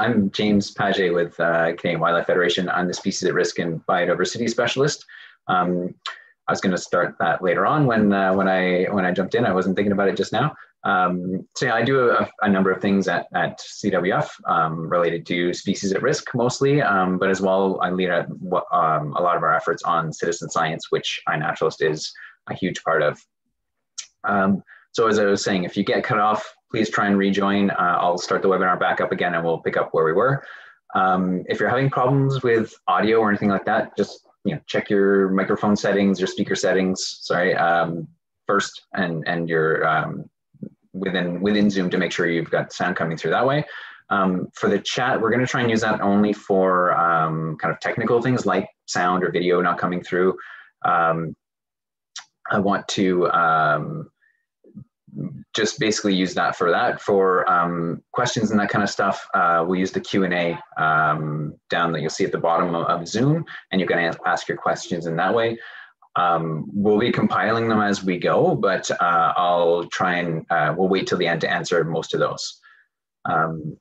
I'm James Page with uh, Canadian Wildlife Federation. I'm the Species at Risk and Biodiversity Specialist. Um, I was going to start that later on when uh, when I when I jumped in. I wasn't thinking about it just now. Um, so yeah, I do a, a, number of things at, at CWF um, related to species at risk mostly, um, but as well I lead a, um, a lot of our efforts on citizen science, which iNaturalist is a huge part of. Um, so as I was saying, if you get cut off, please try and rejoin. Uh, I'll start the webinar back up again and we'll pick up where we were. Um, if you're having problems with audio or anything like that, just you know, check your microphone settings, your speaker settings, sorry, um, first and, and your um, within, within Zoom to make sure you've got sound coming through that way. Um, for the chat, we're gonna try and use that only for um, kind of technical things like sound or video not coming through. Um, I want to just basically use that for that. For um, questions and that kind of stuff, uh, we'll use the Q&A um, down that you'll see at the bottom of, of Zoom, and you can ask your questions in that way. Um, we'll be compiling them as we go, but uh, I'll try and uh, we'll wait till the end to answer most of those. Um,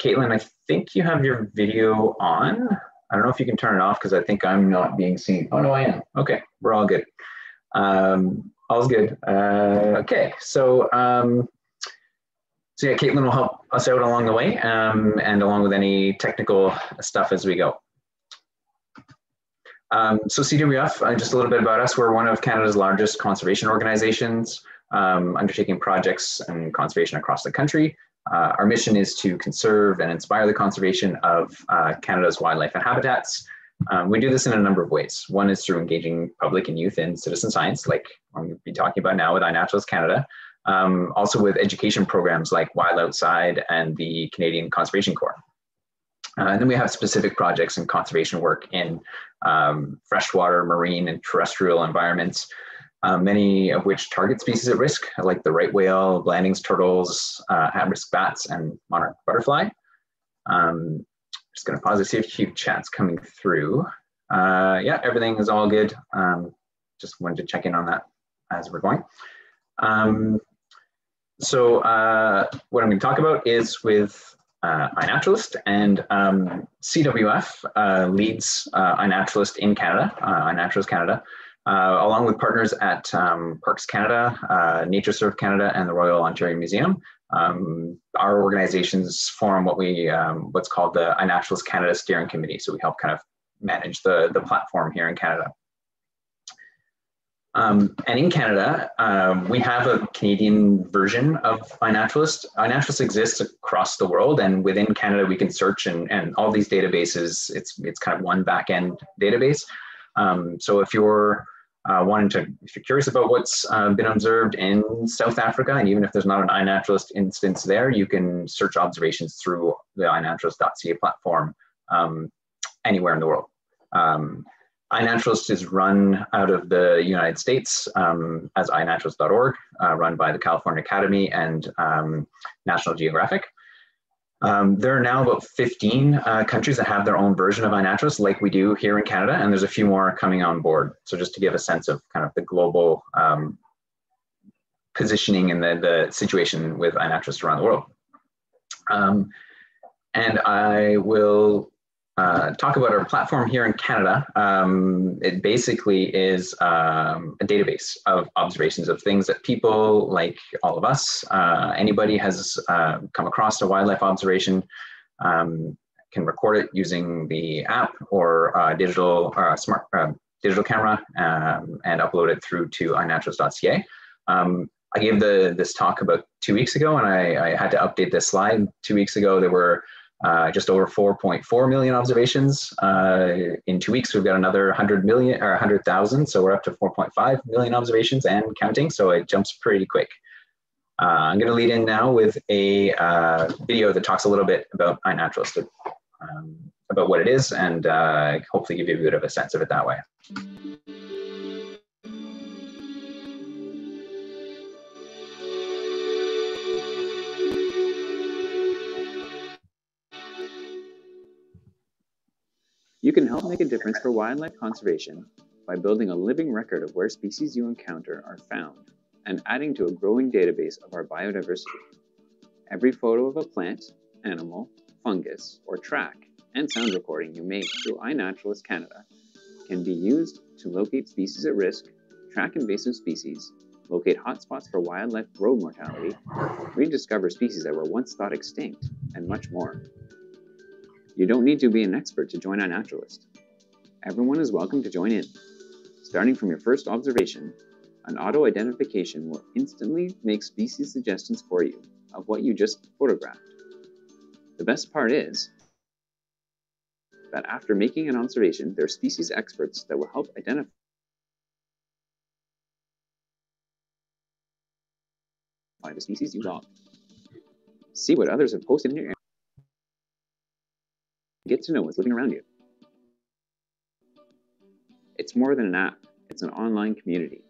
Caitlin, I think you have your video on. I don't know if you can turn it off because I think I'm not being seen. Oh no, I am. Okay, we're all good. Um, All's good. Uh, okay, so um, so yeah, Caitlin will help us out along the way um, and along with any technical stuff as we go. Um, so CWF, uh, just a little bit about us. We're one of Canada's largest conservation organizations um, undertaking projects and conservation across the country. Uh, our mission is to conserve and inspire the conservation of uh, Canada's wildlife and habitats um, we do this in a number of ways. One is through engaging public and youth in citizen science, like I'm going to be talking about now with iNaturalist Canada. Um, also with education programs like Wild Outside and the Canadian Conservation Corps. Uh, and then we have specific projects and conservation work in um, freshwater, marine, and terrestrial environments, uh, many of which target species at risk, like the right whale, Blanding's turtles, uh, at-risk bats, and monarch butterfly. Um, just going to pause to see if few chats coming through. Uh, yeah, everything is all good. Um, just wanted to check in on that as we're going. Um, so uh, what I'm going to talk about is with uh, iNaturalist and um, CWF uh, leads uh, iNaturalist in Canada, uh, iNaturalist Canada, uh, along with partners at um, Parks Canada, NatureServe Canada, and the Royal Ontario Museum. Um, our organizations form what we um, what's called the iNaturalist Canada Steering Committee. So we help kind of manage the, the platform here in Canada. Um, and in Canada, um, we have a Canadian version of iNaturalist. iNaturalist exists across the world, and within Canada, we can search and, and all these databases. It's it's kind of one backend database. Um, so if you're uh, wanting to, if you're curious about what's uh, been observed in South Africa, and even if there's not an iNaturalist instance there, you can search observations through the iNaturalist.ca platform um, anywhere in the world. Um, iNaturalist is run out of the United States um, as iNaturalist.org, uh, run by the California Academy and um, National Geographic. Um, there are now about 15 uh, countries that have their own version of iNaturalist, like we do here in Canada, and there's a few more coming on board. So just to give a sense of kind of the global um, positioning and the, the situation with iNaturalist around the world. Um, and I will uh, talk about our platform here in Canada. Um, it basically is um, a database of observations of things that people like all of us, uh, anybody has uh, come across a wildlife observation, um, can record it using the app or digital or smart uh, digital camera um, and upload it through to iNaturalist.ca. Um, I gave the this talk about two weeks ago, and I, I had to update this slide. Two weeks ago, there were uh, just over 4.4 million observations. Uh, in two weeks, we've got another 100 million or 100,000. So we're up to 4.5 million observations and counting. So it jumps pretty quick. Uh, I'm going to lead in now with a uh, video that talks a little bit about iNaturalist, um, about what it is, and uh, hopefully give you a bit of a sense of it that way. Make a difference for wildlife conservation by building a living record of where species you encounter are found and adding to a growing database of our biodiversity. Every photo of a plant, animal, fungus, or track and sound recording you make through iNaturalist Canada can be used to locate species at risk, track invasive species, locate hotspots for wildlife road mortality, rediscover species that were once thought extinct, and much more. You don't need to be an expert to join iNaturalist. Everyone is welcome to join in. Starting from your first observation, an auto identification will instantly make species suggestions for you of what you just photographed. The best part is that after making an observation, there are species experts that will help identify the species you logged. See what others have posted in your area. Get to know what's living around you. It's more than an app, it's an online community.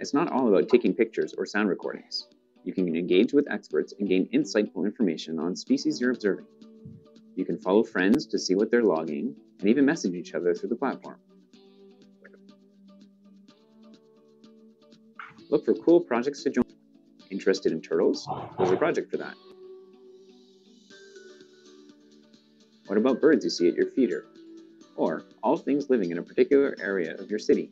It's not all about taking pictures or sound recordings. You can engage with experts and gain insightful information on species you're observing. You can follow friends to see what they're logging and even message each other through the platform. Look for cool projects to join. Interested in turtles? There's a project for that. What about birds you see at your feeder? Or all things living in a particular area of your city?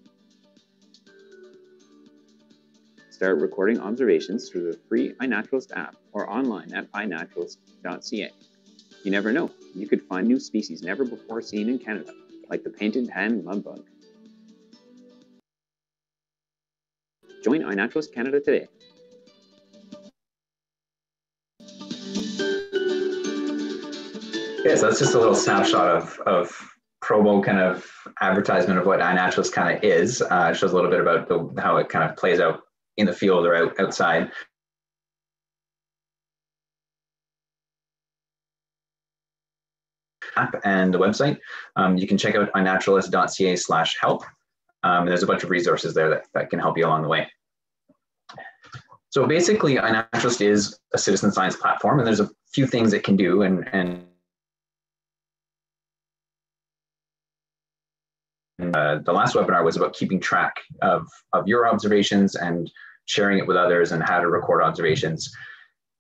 Start recording observations through the free iNaturalist app or online at inaturalist.ca. You never know, you could find new species never before seen in Canada, like the painted hand mudbug. Join iNaturalist Canada today. Yeah, so that's just a little snapshot of, of promo kind of advertisement of what iNaturalist kind of is. Uh, shows a little bit about the, how it kind of plays out in the field or out, outside. app and the website. Um, you can check out iNaturalist.ca slash help. Um, there's a bunch of resources there that, that can help you along the way. So basically, iNaturalist is a citizen science platform, and there's a few things it can do. And, and uh, the last webinar was about keeping track of, of your observations and sharing it with others and how to record observations.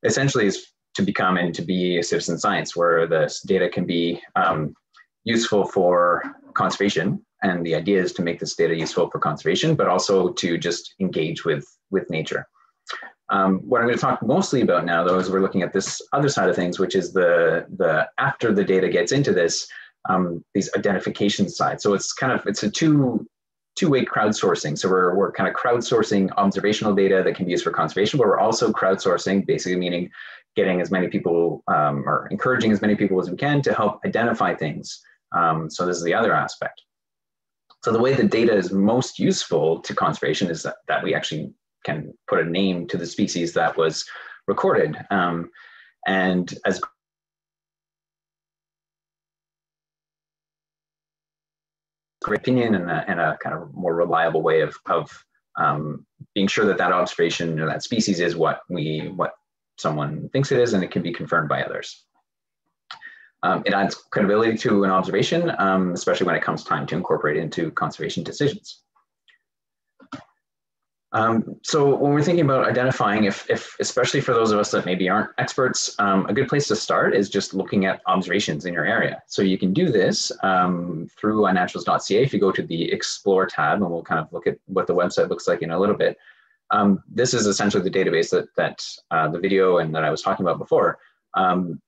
Essentially, is to become and to be a citizen science where this data can be um, useful for conservation and the idea is to make this data useful for conservation but also to just engage with with nature um, what i'm going to talk mostly about now though is we're looking at this other side of things which is the the after the data gets into this um, these identification side so it's kind of it's a two two-way crowdsourcing. So we're, we're kind of crowdsourcing observational data that can be used for conservation, but we're also crowdsourcing, basically meaning getting as many people um, or encouraging as many people as we can to help identify things. Um, so this is the other aspect. So the way the data is most useful to conservation is that, that we actually can put a name to the species that was recorded. Um, and as opinion and a, and a kind of more reliable way of, of um, being sure that that observation or that species is what we what someone thinks it is and it can be confirmed by others. Um, it adds credibility to an observation, um, especially when it comes time to incorporate into conservation decisions. Um, so when we're thinking about identifying, if, if especially for those of us that maybe aren't experts, um, a good place to start is just looking at observations in your area. So you can do this um, through iNaturalist.ca if you go to the Explore tab, and we'll kind of look at what the website looks like in a little bit. Um, this is essentially the database that, that uh, the video and that I was talking about before. Um,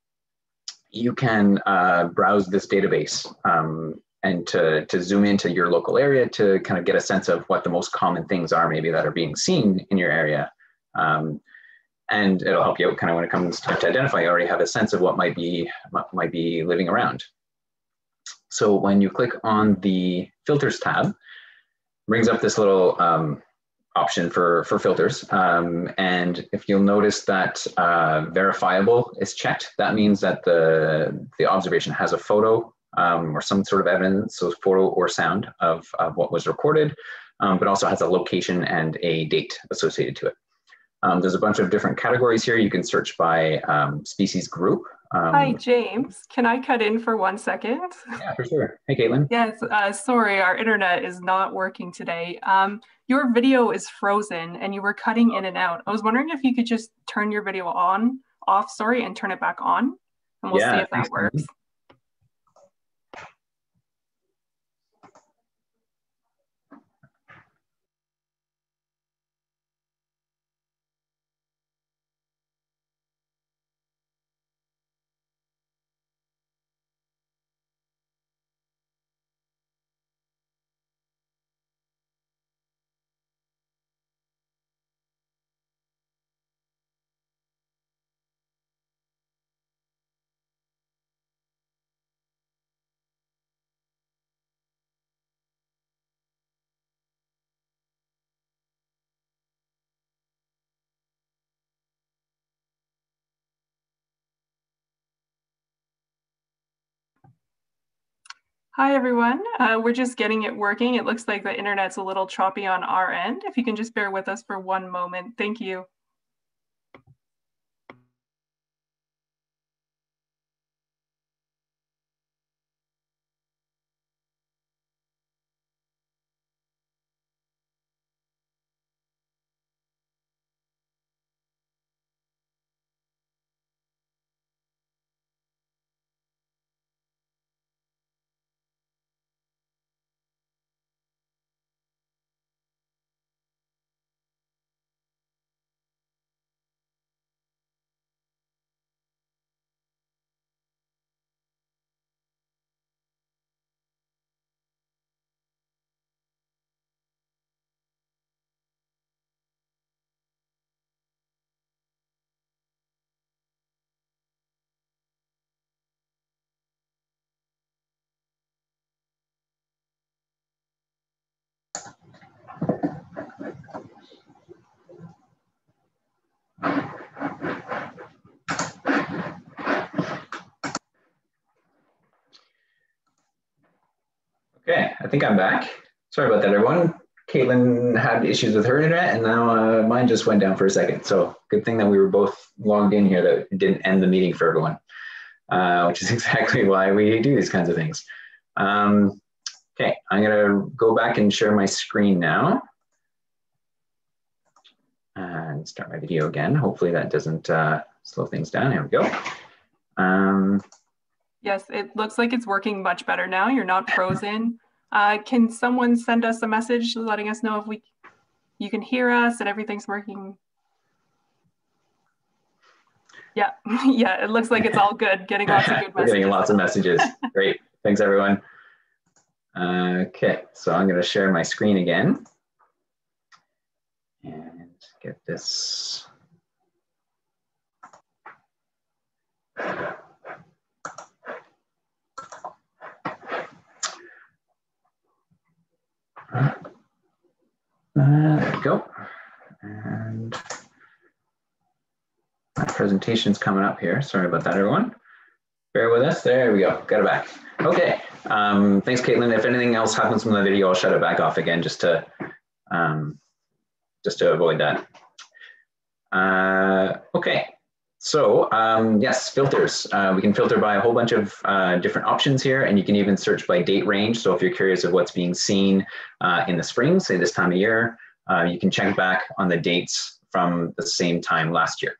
you can uh, browse this database um, and to, to zoom into your local area to kind of get a sense of what the most common things are maybe that are being seen in your area. Um, and it'll help you out kind of when it comes to, to identify, you already have a sense of what might be, what might be living around. So when you click on the filters tab, brings up this little um, option for, for filters. Um, and if you'll notice that uh, verifiable is checked, that means that the, the observation has a photo um, or some sort of evidence, so photo or sound of, of what was recorded, um, but also has a location and a date associated to it. Um, there's a bunch of different categories here. You can search by um, species group. Um, Hi, James. Can I cut in for one second? Yeah, for sure. Hey, Caitlin. Yes, uh, sorry, our internet is not working today. Um, your video is frozen and you were cutting in and out. I was wondering if you could just turn your video on, off, sorry, and turn it back on. and we'll Yeah, see if that works. Hi, everyone. Uh, we're just getting it working. It looks like the internet's a little choppy on our end. If you can just bear with us for one moment. Thank you. I think I'm back. Sorry about that, everyone. Caitlin had issues with her internet, and now uh, mine just went down for a second. So good thing that we were both logged in here that didn't end the meeting for everyone, uh, which is exactly why we do these kinds of things. Um, okay, I'm gonna go back and share my screen now and start my video again. Hopefully that doesn't uh, slow things down. Here we go. Um, Yes, it looks like it's working much better now. You're not frozen. Uh, can someone send us a message letting us know if we you can hear us and everything's working? Yeah, yeah, it looks like it's all good. Getting lots of good messages. getting lots of messages. Great. Thanks, everyone. Okay, so I'm going to share my screen again and get this. There we go. And my presentation's coming up here. Sorry about that, everyone. Bear with us. There we go. Got it back. Okay. Um, thanks, Caitlin. If anything else happens from the video, I'll shut it back off again just to um, just to avoid that. Uh, okay. So um, yes, filters. Uh, we can filter by a whole bunch of uh, different options here, and you can even search by date range. So if you're curious of what's being seen uh, in the spring, say this time of year, uh, you can check back on the dates from the same time last year.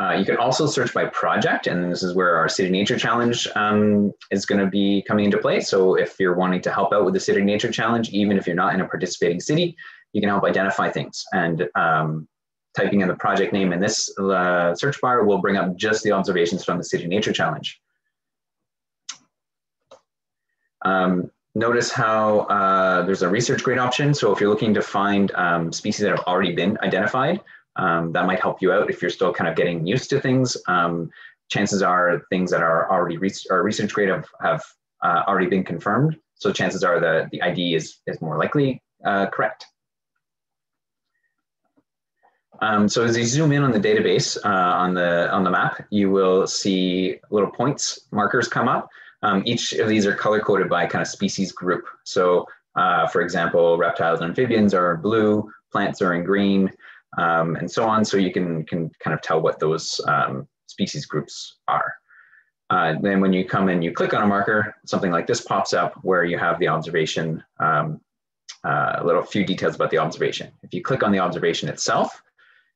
Uh, you can also search by project, and this is where our City Nature Challenge um, is going to be coming into play. So if you're wanting to help out with the City Nature Challenge, even if you're not in a participating city, you can help identify things. And um, typing in the project name in this uh, search bar will bring up just the observations from the City Nature Challenge. Um, notice how uh, there's a research grade option. So if you're looking to find um, species that have already been identified, um, that might help you out if you're still kind of getting used to things. Um, chances are things that are already re research grade have, have uh, already been confirmed. So chances are the, the ID is, is more likely uh, correct. Um, so as you zoom in on the database uh, on the on the map, you will see little points markers come up. Um, each of these are color coded by kind of species group. So uh, for example, reptiles and amphibians are blue, plants are in green, um, and so on. So you can can kind of tell what those um, species groups are. Uh, then when you come and you click on a marker, something like this pops up where you have the observation, um, uh, a little few details about the observation. If you click on the observation itself,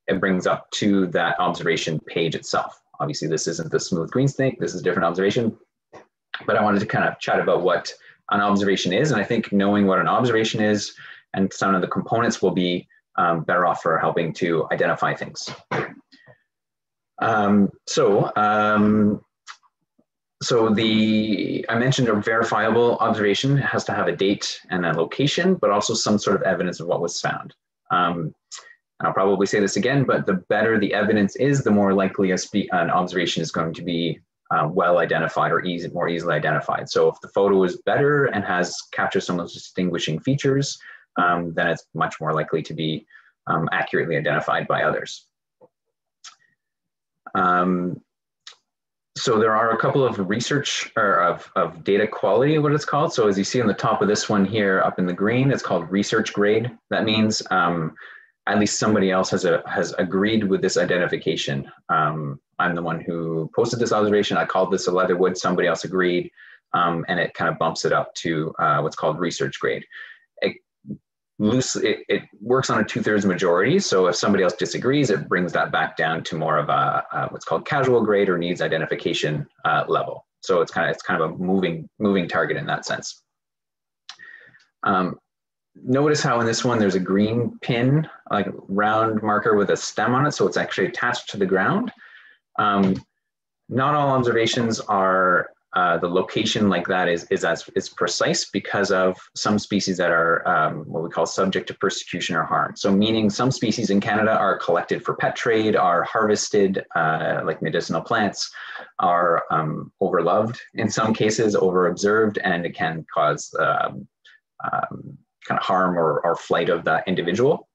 it brings up to that observation page itself obviously this isn't the smooth green snake, this is a different observation. But I wanted to kind of chat about what an observation is. And I think knowing what an observation is and some of the components will be um, better off for helping to identify things. Um, so, um, so the I mentioned a verifiable observation has to have a date and a location, but also some sort of evidence of what was found. Um, I'll probably say this again, but the better the evidence is, the more likely a an observation is going to be uh, well identified or easy, more easily identified. So if the photo is better and has captured some of those distinguishing features, um, then it's much more likely to be um, accurately identified by others. Um, so there are a couple of research or of, of data quality, what it's called. So as you see on the top of this one here up in the green, it's called research grade. That means um, at least somebody else has a, has agreed with this identification. Um, I'm the one who posted this observation. I called this a leatherwood. Somebody else agreed, um, and it kind of bumps it up to uh, what's called research grade. It, it, it works on a two-thirds majority. So if somebody else disagrees, it brings that back down to more of a, a what's called casual grade or needs identification uh, level. So it's kind of it's kind of a moving moving target in that sense. Um, notice how in this one there's a green pin, like a round marker with a stem on it, so it's actually attached to the ground. Um, not all observations are uh, the location like that is, is as is precise because of some species that are um, what we call subject to persecution or harm. So meaning some species in Canada are collected for pet trade, are harvested uh, like medicinal plants, are um, overloved in some cases, overobserved, and it can cause um, um kind of harm or, or flight of that individual.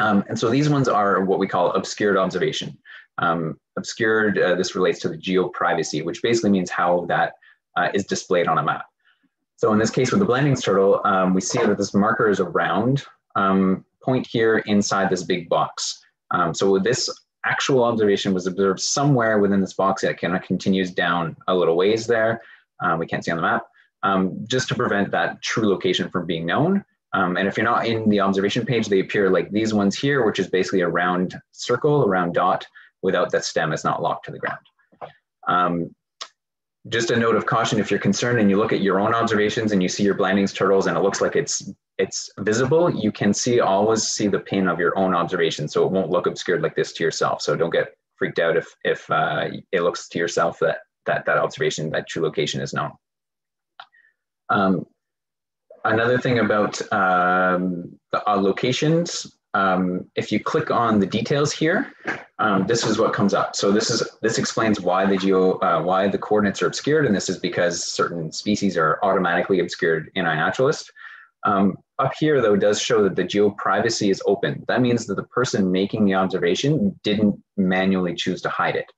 Um, and so these ones are what we call obscured observation. Um, obscured, uh, this relates to the geoprivacy, which basically means how that uh, is displayed on a map. So in this case with the Blandings turtle, um, we see that this marker is a round um, point here inside this big box. Um, so this actual observation was observed somewhere within this box. It kind of continues down a little ways there. Um, we can't see on the map um, just to prevent that true location from being known. Um, and if you're not in the observation page, they appear like these ones here, which is basically a round circle, a round dot without that stem is not locked to the ground. Um, just a note of caution, if you're concerned and you look at your own observations and you see your Blandings turtles and it looks like it's it's visible, you can see always see the pin of your own observation. So it won't look obscured like this to yourself. So don't get freaked out if, if uh, it looks to yourself that, that that observation, that true location is known. Um, another thing about um, the uh, locations, um, if you click on the details here, um, this is what comes up. So this is this explains why the geo uh, why the coordinates are obscured, and this is because certain species are automatically obscured in iNaturalist. Um, up here, though, does show that the geo privacy is open. That means that the person making the observation didn't manually choose to hide it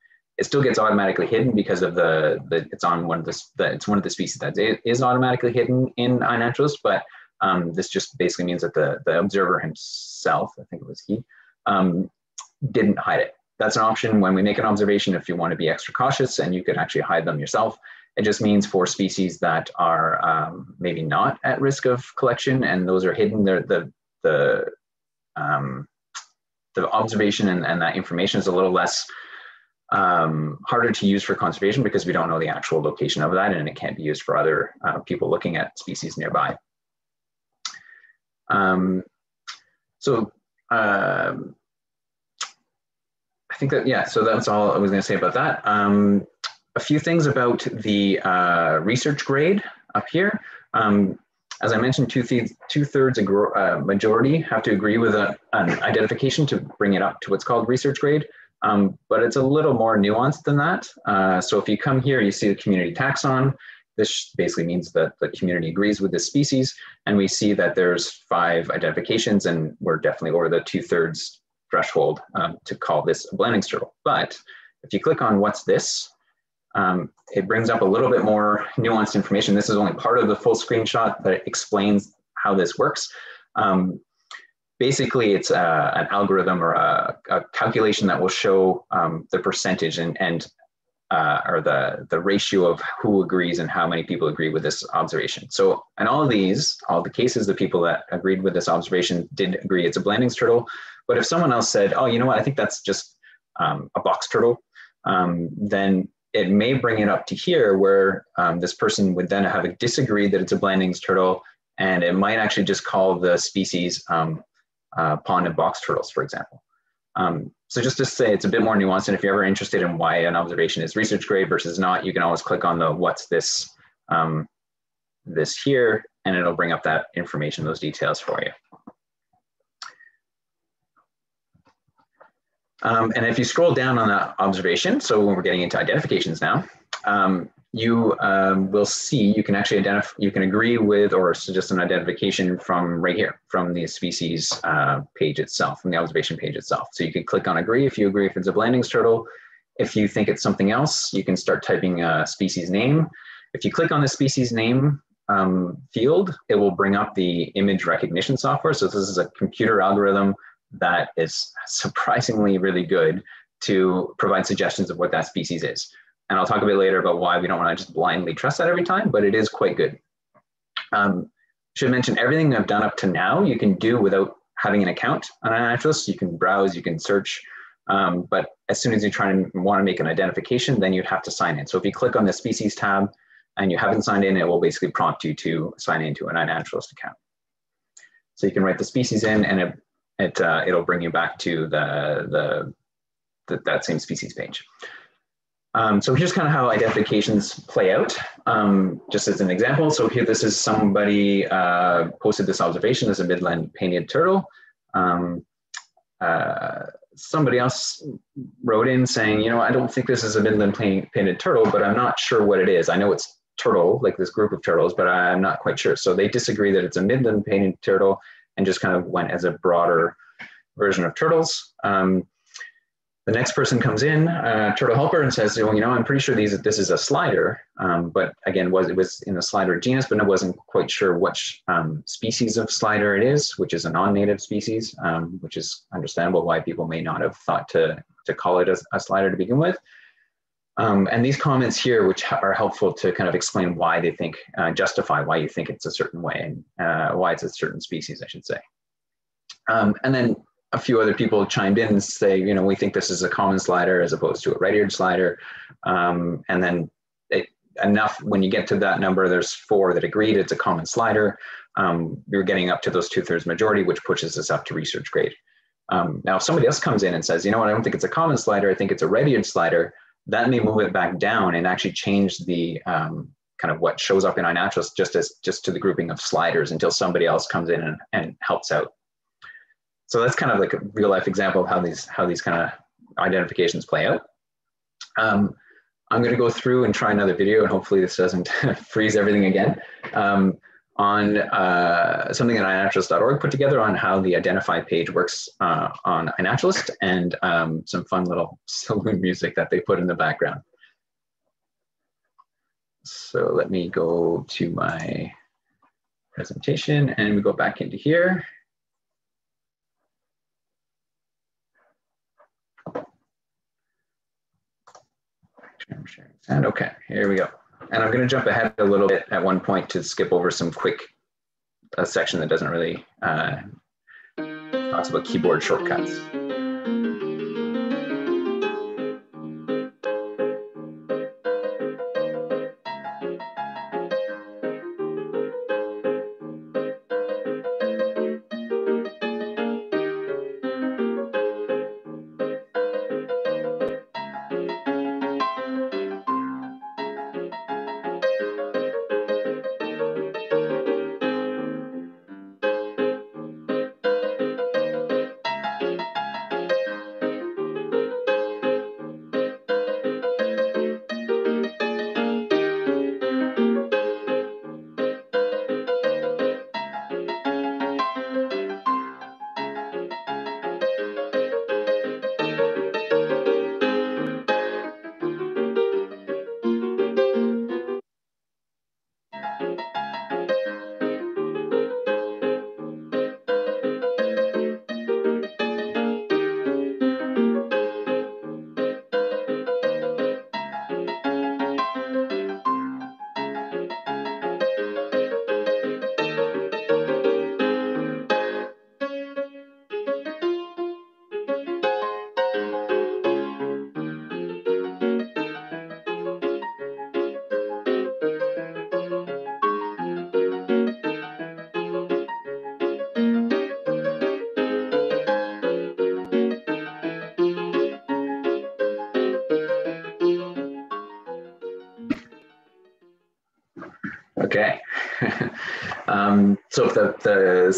it still gets automatically hidden because of the, the it's on one of the, the it's one of the species that is automatically hidden in iNaturalist, but um, this just basically means that the, the observer himself, I think it was he, um, didn't hide it. That's an option when we make an observation if you want to be extra cautious and you could actually hide them yourself. It just means for species that are um, maybe not at risk of collection and those are hidden, the, the, um, the observation and, and that information is a little less um, harder to use for conservation because we don't know the actual location of that and it can't be used for other uh, people looking at species nearby. Um, so um, I think that, yeah, so that's all I was gonna say about that. Um, a few things about the uh, research grade up here. Um, as I mentioned, two-thirds two uh, majority have to agree with a, an identification to bring it up to what's called research grade. Um, but it's a little more nuanced than that. Uh, so if you come here, you see the community taxon. This basically means that the community agrees with this species. And we see that there's five identifications and we're definitely over the two thirds threshold um, to call this a Blandings turtle. But if you click on what's this, um, it brings up a little bit more nuanced information. This is only part of the full screenshot that explains how this works. Um, basically it's uh, an algorithm or a, a, calculation that will show um, the percentage and, and uh, or the, the ratio of who agrees and how many people agree with this observation. So in all of these, all the cases, the people that agreed with this observation did agree it's a Blandings turtle. But if someone else said, oh, you know what, I think that's just um, a box turtle, um, then it may bring it up to here where um, this person would then have disagreed that it's a Blanding's turtle, and it might actually just call the species um, uh, pond and box turtles, for example. Um, so just to say it's a bit more nuanced, and if you're ever interested in why an observation is research grade versus not, you can always click on the what's this um, this here, and it'll bring up that information, those details for you. Um, and if you scroll down on that observation, so when we're getting into identifications now, um, you um, will see you can actually identify, you can agree with or suggest an identification from right here, from the species uh, page itself, from the observation page itself. So you can click on agree if you agree if it's a Blanding's turtle. If you think it's something else, you can start typing a species name. If you click on the species name um, field, it will bring up the image recognition software. So this is a computer algorithm that is surprisingly really good to provide suggestions of what that species is. And I'll talk a bit later about why we don't want to just blindly trust that every time, but it is quite good. Um, should mention everything I've done up to now, you can do without having an account on iNaturalist. You can browse, you can search, um, but as soon as you try and want to make an identification, then you'd have to sign in. So if you click on the species tab and you haven't signed in, it will basically prompt you to sign into an iNaturalist account. So you can write the species in and it it uh, it'll bring you back to the, the, the that same species page. Um, so here's kind of how identifications play out, um, just as an example. So here, this is somebody uh, posted this observation as a Midland painted turtle. Um, uh, somebody else wrote in saying, you know, I don't think this is a Midland painted turtle, but I'm not sure what it is. I know it's turtle, like this group of turtles, but I'm not quite sure. So they disagree that it's a Midland painted turtle and just kind of went as a broader version of turtles. Um, the next person comes in, uh, turtle helper, and says, "Well, you know, I'm pretty sure these this is a slider, um, but again, was it was in the slider genus, but I wasn't quite sure which um, species of slider it is, which is a non-native species, um, which is understandable why people may not have thought to to call it a, a slider to begin with." Um, and these comments here, which are helpful to kind of explain why they think, uh, justify why you think it's a certain way and uh, why it's a certain species, I should say. Um, and then a few other people chimed in and say, you know, we think this is a common slider as opposed to a red-eared slider. Um, and then it, enough, when you get to that number, there's four that agreed it's a common slider. Um, you're getting up to those two-thirds majority, which pushes us up to research grade. Um, now, if somebody else comes in and says, you know what, I don't think it's a common slider, I think it's a red-eared slider, that may move it back down and actually change the um, kind of what shows up in iNaturalist just as just to the grouping of sliders until somebody else comes in and, and helps out. So that's kind of like a real life example of how these how these kind of identifications play out. Um, I'm going to go through and try another video, and hopefully this doesn't freeze everything again. Um, on uh, something that iNaturalist.org put together on how the identify page works uh, on iNaturalist and um, some fun little saloon music that they put in the background. So let me go to my presentation and we go back into here. And okay, here we go. And I'm going to jump ahead a little bit at one point to skip over some quick a section that doesn't really uh, talks about keyboard shortcuts.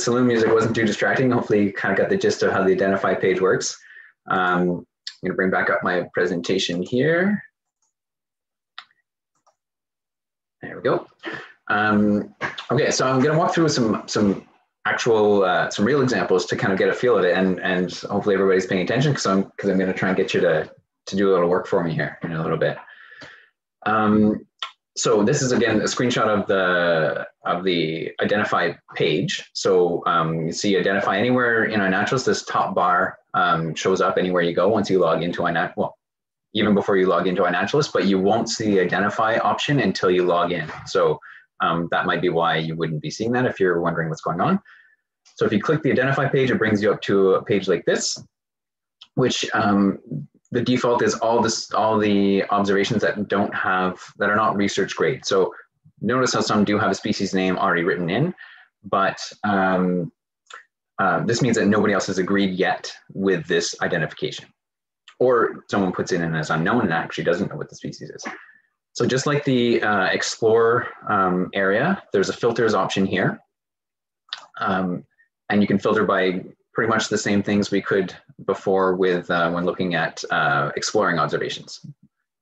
Saloon music wasn't too distracting, hopefully you kind of got the gist of how the identify page works. Um, I'm gonna bring back up my presentation here. There we go. Um, okay, so I'm gonna walk through some, some actual, uh, some real examples to kind of get a feel of it and, and hopefully everybody's paying attention because I'm, because I'm gonna try and get you to, to do a little work for me here in a little bit. Um, so this is again a screenshot of the of the identify page. So um, you see identify anywhere in iNaturalist, this top bar um, shows up anywhere you go once you log into iNat well, even before you log into iNaturalist, but you won't see the identify option until you log in. So um, that might be why you wouldn't be seeing that if you're wondering what's going on. So if you click the identify page, it brings you up to a page like this, which um, the default is all this all the observations that don't have that are not research grade. So notice how some do have a species name already written in, but um, uh, this means that nobody else has agreed yet with this identification. Or someone puts it in as unknown and actually doesn't know what the species is. So just like the uh, explore um, area, there's a filters option here. Um, and you can filter by pretty much the same things we could before with uh, when looking at uh, exploring observations.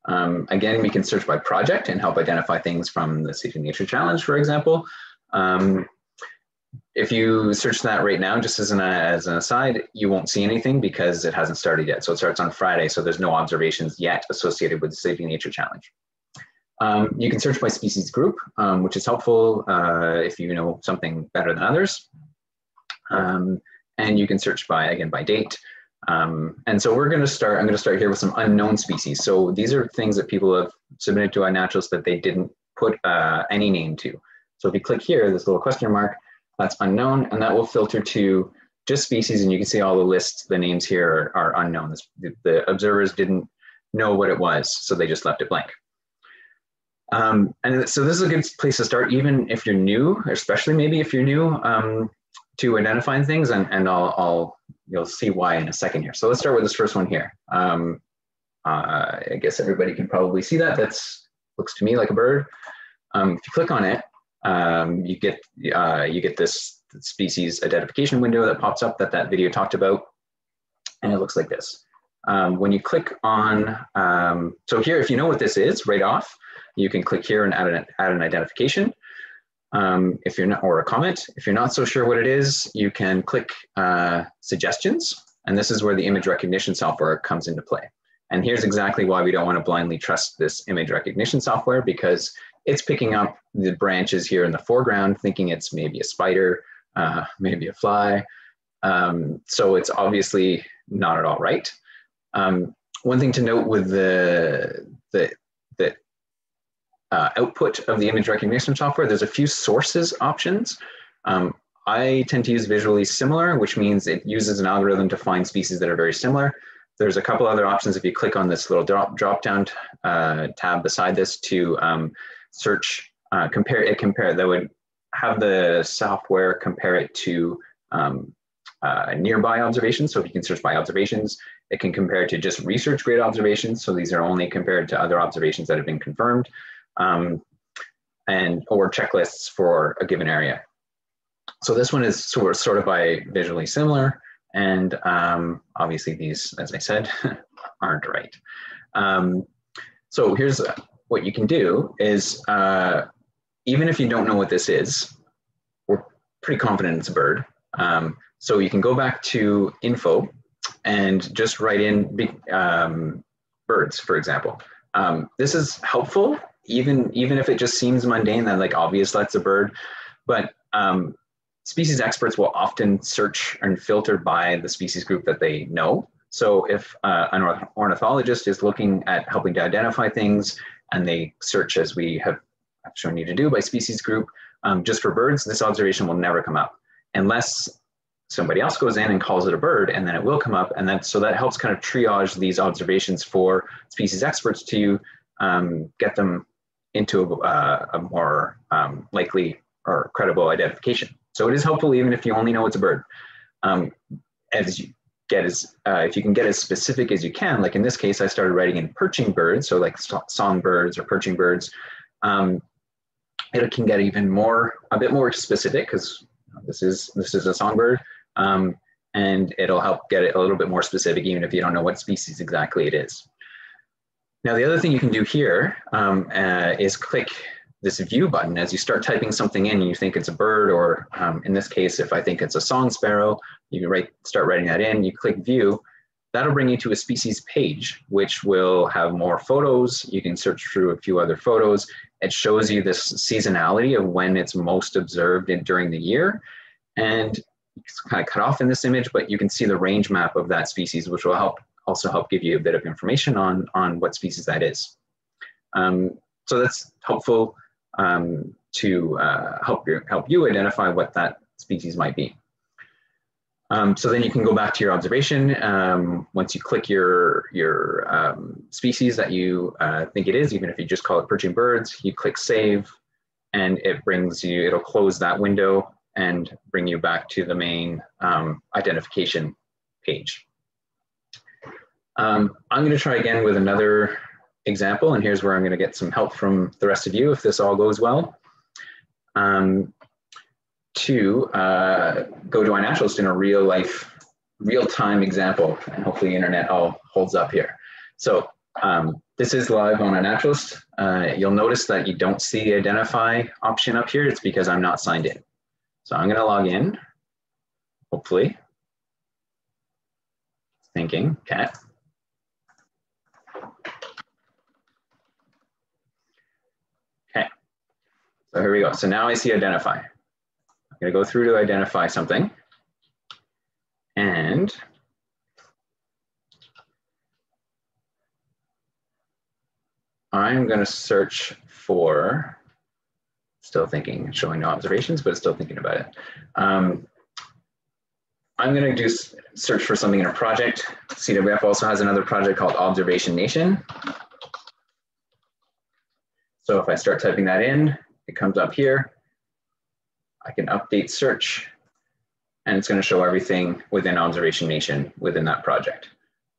Um, again, we can search by project and help identify things from the City Nature Challenge, for example. Um, if you search that right now, just as an, as an aside, you won't see anything because it hasn't started yet. So it starts on Friday, so there's no observations yet associated with the City Nature Challenge. Um, you can search by species group, um, which is helpful uh, if you know something better than others. Um, and you can search by, again, by date. Um, and so we're going to start, I'm going to start here with some unknown species. So these are things that people have submitted to iNaturalist that they didn't put uh, any name to. So if you click here, this little question mark, that's unknown, and that will filter to just species, and you can see all the lists, the names here are, are unknown. The, the, observers didn't know what it was, so they just left it blank. Um, and so this is a good place to start, even if you're new, especially maybe if you're new. Um, to identifying things, and, and I'll, I'll you'll see why in a second here. So let's start with this first one here. Um, uh, I guess everybody can probably see that. That's looks to me like a bird. Um, if you click on it, um, you get uh, you get this species identification window that pops up that that video talked about, and it looks like this. Um, when you click on, um, so here, if you know what this is right off, you can click here and add an, add an identification. Um, if you're not, or a comment. If you're not so sure what it is, you can click uh, suggestions, and this is where the image recognition software comes into play. And here's exactly why we don't want to blindly trust this image recognition software because it's picking up the branches here in the foreground, thinking it's maybe a spider, uh, maybe a fly. Um, so it's obviously not at all right. Um, one thing to note with the, the, the uh, output of the image recognition software, there's a few sources options. Um, I tend to use visually similar, which means it uses an algorithm to find species that are very similar. There's a couple other options if you click on this little drop, drop down uh, tab beside this to um, search, uh, compare it, compare, that would have the software compare it to um, uh, nearby observations. So if you can search by observations, it can compare to just research grade observations. So these are only compared to other observations that have been confirmed um, and or checklists for a given area. So this one is sort, sort of by visually similar, and um, obviously these, as I said, aren't right. Um, so here's what you can do is, uh, even if you don't know what this is, we're pretty confident it's a bird. Um, so you can go back to info and just write in um, birds, for example. Um, this is helpful even even if it just seems mundane that like obvious that's a bird but um, species experts will often search and filter by the species group that they know. So if uh, an ornithologist is looking at helping to identify things and they search as we have shown you to do by species group um, just for birds this observation will never come up unless somebody else goes in and calls it a bird and then it will come up. And then so that helps kind of triage these observations for species experts to um, get them into a, a more um, likely or credible identification. So it is helpful even if you only know it's a bird. Um, as you get as uh, if you can get as specific as you can, like in this case, I started writing in perching birds, so like songbirds or perching birds. Um, it can get even more, a bit more specific because this is this is a songbird, um, and it'll help get it a little bit more specific even if you don't know what species exactly it is. Now the other thing you can do here um, uh, is click this view button. As you start typing something in and you think it's a bird or um, in this case if I think it's a song sparrow you can write start writing that in. You click view. That'll bring you to a species page which will have more photos. You can search through a few other photos. It shows you this seasonality of when it's most observed in, during the year. And it's kind of cut off in this image but you can see the range map of that species which will help also help give you a bit of information on on what species that is um, so that's helpful um, to uh, help, your, help you identify what that species might be. Um, so then you can go back to your observation. Um, once you click your, your um, species that you uh, think it is, even if you just call it perching birds, you click save and it brings you, it'll close that window and bring you back to the main um, identification page. Um, I'm gonna try again with another example, and here's where I'm going to get some help from the rest of you if this all goes well. Um, to uh, go to iNaturalist in a real life, real time example, and hopefully internet all holds up here. So um, this is live on iNaturalist. Uh, you'll notice that you don't see the identify option up here. It's because I'm not signed in. So I'm going to log in, hopefully. Thinking, cat. So here we go. So now I see identify. I'm going to go through to identify something. And I'm going to search for, still thinking, showing no observations, but still thinking about it. Um, I'm going to do search for something in a project. CWF also has another project called Observation Nation. So if I start typing that in, it comes up here. I can update search and it's going to show everything within Observation Nation within that project.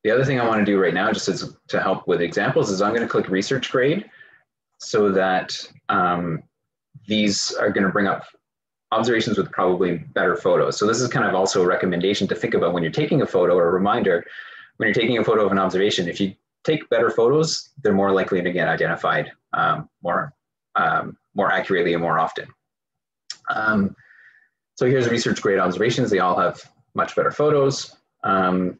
The other thing I want to do right now, just as, to help with examples, is I'm going to click research grade so that um, these are going to bring up observations with probably better photos. So this is kind of also a recommendation to think about when you're taking a photo or a reminder, when you're taking a photo of an observation, if you take better photos, they're more likely to get identified um, more um, more accurately and more often. Um, so here's research grade observations. They all have much better photos. Um,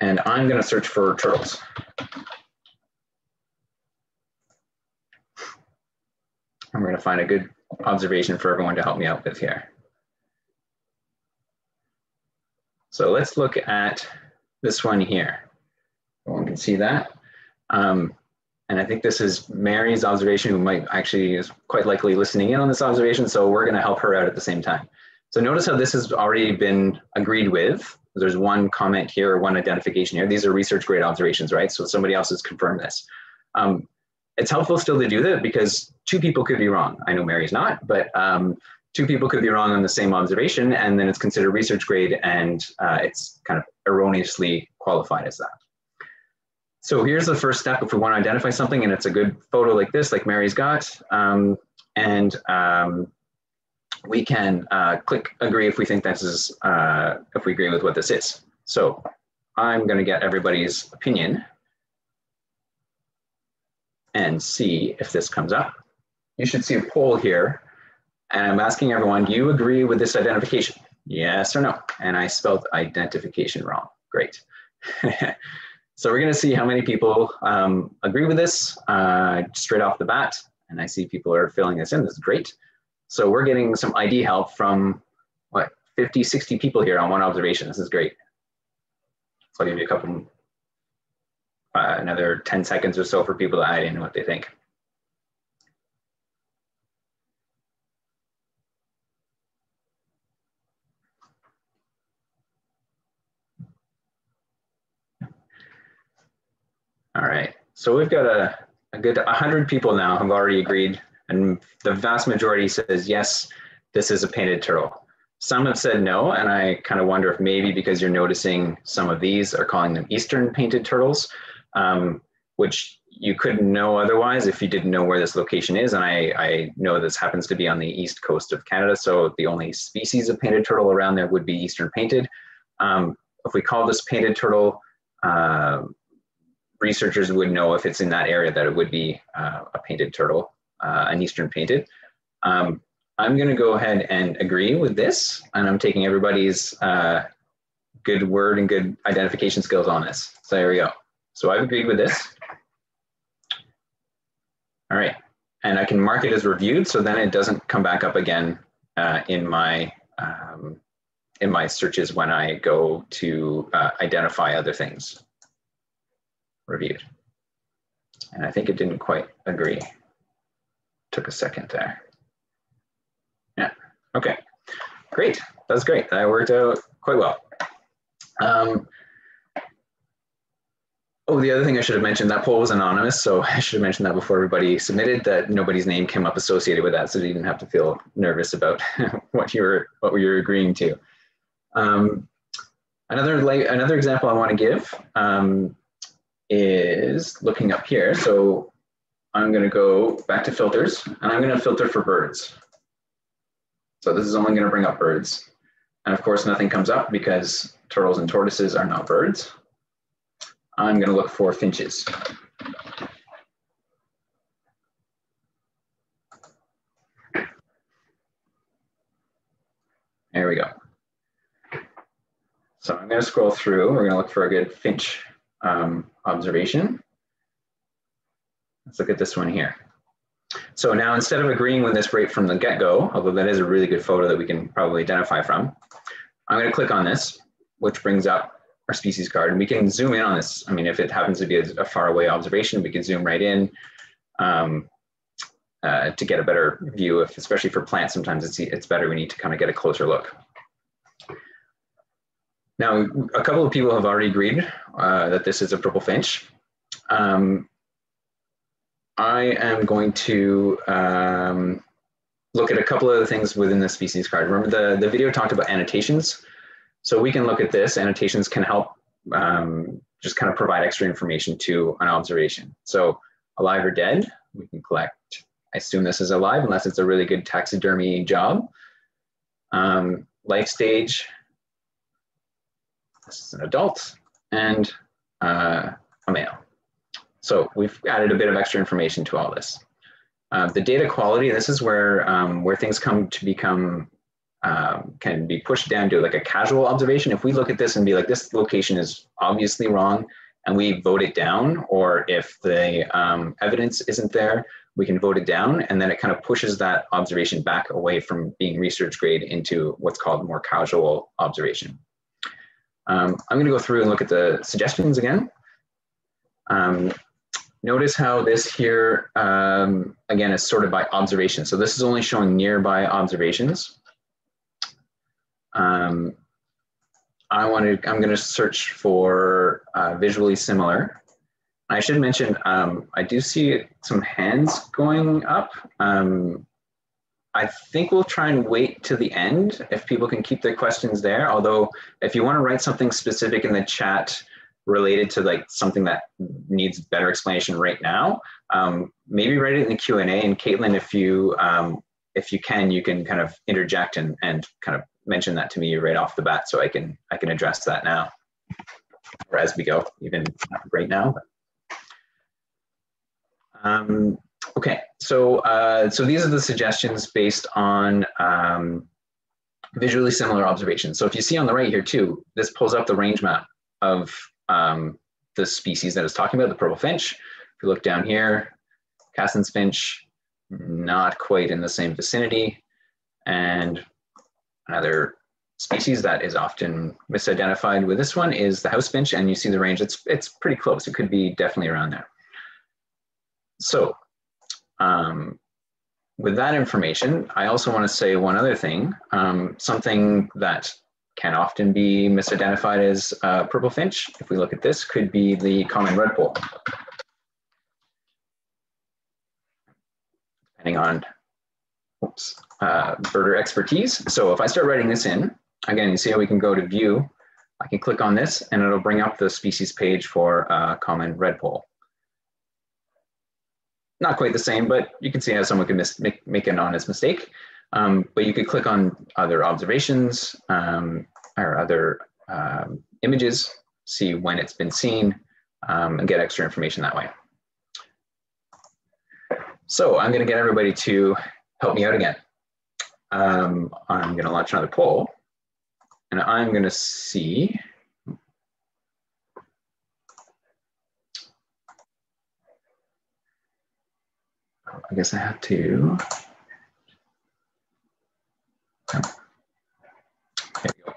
and I'm going to search for turtles. I'm going to find a good observation for everyone to help me out with here. So let's look at this one here. Everyone can see that. Um, and I think this is Mary's observation, who might actually is quite likely listening in on this observation. So we're going to help her out at the same time. So notice how this has already been agreed with. There's one comment here, one identification here. These are research grade observations, right? So somebody else has confirmed this. Um, it's helpful still to do that because two people could be wrong. I know Mary's not, but um, two people could be wrong on the same observation, and then it's considered research grade, and uh, it's kind of erroneously qualified as that. So here's the first step if we want to identify something and it's a good photo like this, like Mary's got, um, and um, we can uh, click agree if we think this is, uh, if we agree with what this is. So I'm going to get everybody's opinion and see if this comes up. You should see a poll here. And I'm asking everyone, do you agree with this identification? Yes or no? And I spelled identification wrong. Great. So we're going to see how many people um, agree with this uh, straight off the bat. And I see people are filling this in. This is great. So we're getting some ID help from what 50, 60 people here on one observation. This is great. So I'll give you a couple, uh, another 10 seconds or so for people to add in what they think. All right. So we've got a, a good 100 people now have already agreed, and the vast majority says, yes, this is a painted turtle. Some have said no, and I kind of wonder if maybe because you're noticing some of these are calling them Eastern painted turtles, um, which you couldn't know otherwise if you didn't know where this location is. And I, I know this happens to be on the east coast of Canada. So the only species of painted turtle around there would be eastern painted. Um, if we call this painted turtle, uh, researchers would know if it's in that area that it would be uh, a painted turtle, uh, an eastern painted. Um, I'm going to go ahead and agree with this, and I'm taking everybody's uh, good word and good identification skills on this. So there we go. So I've agreed with this. All right, and I can mark it as reviewed, so then it doesn't come back up again uh, in my um, in my searches when I go to uh, identify other things. Reviewed. And I think it didn't quite agree. Took a second there. Yeah, okay, great. That's great. That worked out quite well. Um, oh, the other thing I should have mentioned, that poll was anonymous, so I should have mentioned that before everybody submitted that nobody's name came up associated with that, so you didn't have to feel nervous about what you were what you were agreeing to. Um, another another example I want to give um, is looking up here. So I'm going to go back to filters, and I'm going to filter for birds. So this is only going to bring up birds. And of course, nothing comes up because turtles and tortoises are not birds. I'm going to look for finches. There we go. So I'm going to scroll through. We're going to look for a good finch um, observation. Let's look at this one here. So now instead of agreeing with this right from the get-go, although that is a really good photo that we can probably identify from, I'm going to click on this, which brings up our species card, and we can zoom in on this. I mean, if it happens to be a, a far away observation, we can zoom right in um, uh, to get a better view. If, especially for plants, sometimes it's it's better. We need to kind of get a closer look. Now, a couple of people have already agreed uh, that this is a purple finch. Um, I am going to um, look at a couple of the things within the species card. Remember the, the video talked about annotations. So we can look at this. Annotations can help um, just kind of provide extra information to an observation. So alive or dead, we can collect. I assume this is alive unless it's a really good taxidermy job. Um, life stage, this is an adult, and uh, a male. So we've added a bit of extra information to all this. Uh, the data quality, this is where, um, where things come to become, um, can be pushed down to like a casual observation. If we look at this and be like, this location is obviously wrong, and we vote it down, or if the um, evidence isn't there, we can vote it down, and then it kind of pushes that observation back away from being research grade into what's called more casual observation. Um, I'm going to go through and look at the suggestions again. Um, Notice how this here, um, again, is sorted by observation. So this is only showing nearby observations. Um, I wanted, I'm gonna search for uh, visually similar. I should mention, um, I do see some hands going up. Um, I think we'll try and wait to the end if people can keep their questions there. Although if you wanna write something specific in the chat, related to like something that needs better explanation right now, um, maybe write it in the Q and A. And Caitlin, if you um, if you can, you can kind of interject and and kind of mention that to me right off the bat, so I can I can address that now, or as we go, even right now. Um, okay, so uh, so these are the suggestions based on um, visually similar observations. So if you see on the right here too, this pulls up the range map of um, the species that it's talking about, the purple finch. If you look down here, Cassin's finch, not quite in the same vicinity. And another species that is often misidentified with this one is the house finch, and you see the range, it's, it's pretty close. It could be definitely around there. So um, with that information, I also want to say one other thing, um, something that can often be misidentified as uh, purple finch. If we look at this, could be the common redpoll. Depending on oops, uh, birder expertise. So if I start writing this in, again, you see how we can go to view. I can click on this and it'll bring up the species page for uh, common redpoll. Not quite the same, but you can see how someone can make, make an honest mistake. Um, but you could click on other observations um, or other um, images, see when it's been seen, um, and get extra information that way. So I'm going to get everybody to help me out again. Um, I'm going to launch another poll, and I'm going to see I guess I have to. There we go.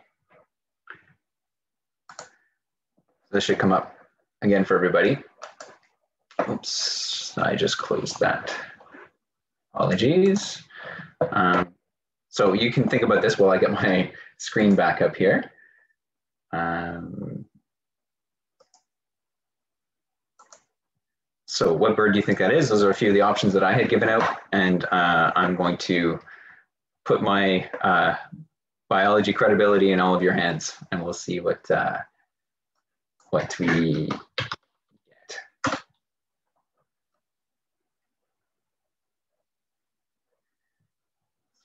This should come up again for everybody. Oops, I just closed that. Apologies. Um, so you can think about this while I get my screen back up here. Um, So what bird do you think that is? Those are a few of the options that I had given out. And uh, I'm going to put my uh, biology credibility in all of your hands and we'll see what, uh, what we get. So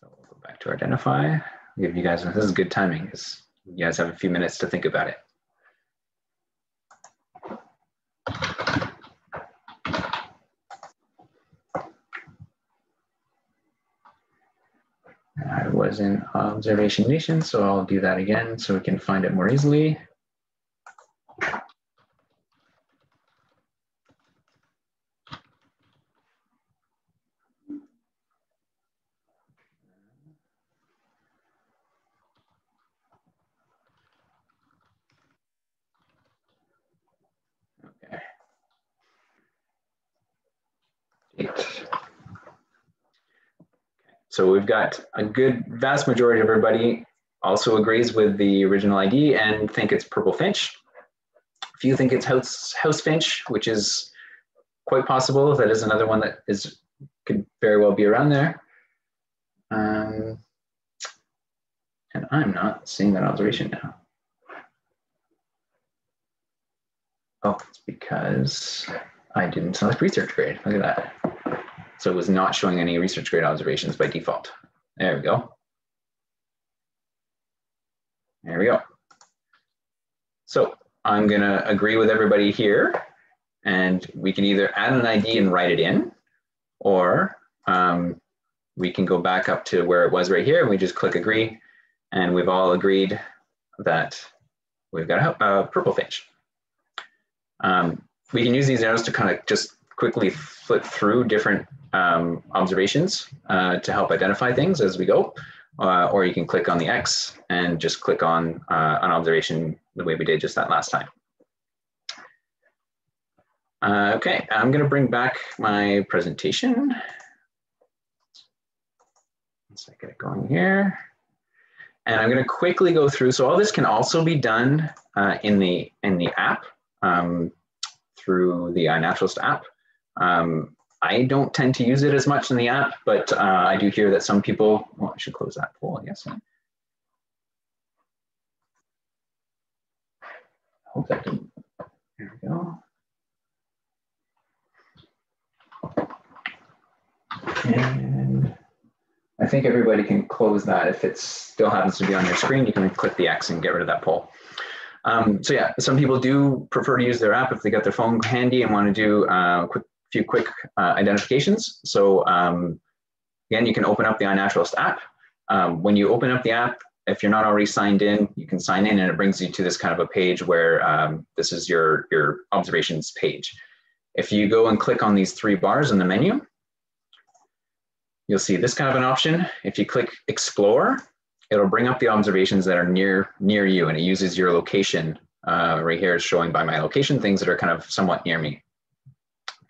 we'll go back to identify. I'll give you guys, this is good timing because you guys have a few minutes to think about it. I was in observation nation, so I'll do that again so we can find it more easily. Okay. So we've got a good vast majority of everybody also agrees with the original ID and think it's purple finch. If you think it's house, house finch, which is quite possible, that is another one that is could very well be around there. Um, and I'm not seeing that observation now. Oh, it's because I didn't select research grade. Look at that. So it was not showing any research grade observations by default. There we go. There we go. So I'm gonna agree with everybody here and we can either add an ID and write it in or um, we can go back up to where it was right here and we just click agree and we've all agreed that we've got a, a purple finch. Um, we can use these arrows to kind of just quickly flip through different um, observations uh, to help identify things as we go. Uh, or you can click on the X and just click on uh, an observation the way we did just that last time. Uh, okay, I'm gonna bring back my presentation. Let's get it going here. And I'm gonna quickly go through, so all this can also be done uh, in, the, in the app um, through the iNaturalist app. Um, I don't tend to use it as much in the app, but uh, I do hear that some people, well, I should close that poll, I guess. I hope that didn't, there we go. And I think everybody can close that. If it still happens to be on your screen, you can click the X and get rid of that poll. Um, so yeah, some people do prefer to use their app if they got their phone handy and want to do uh, quick few quick uh, identifications. So um, again, you can open up the iNaturalist app. Um, when you open up the app, if you're not already signed in, you can sign in and it brings you to this kind of a page where um, this is your, your observations page. If you go and click on these three bars in the menu, you'll see this kind of an option. If you click explore, it'll bring up the observations that are near, near you and it uses your location. Uh, right here is showing by my location things that are kind of somewhat near me.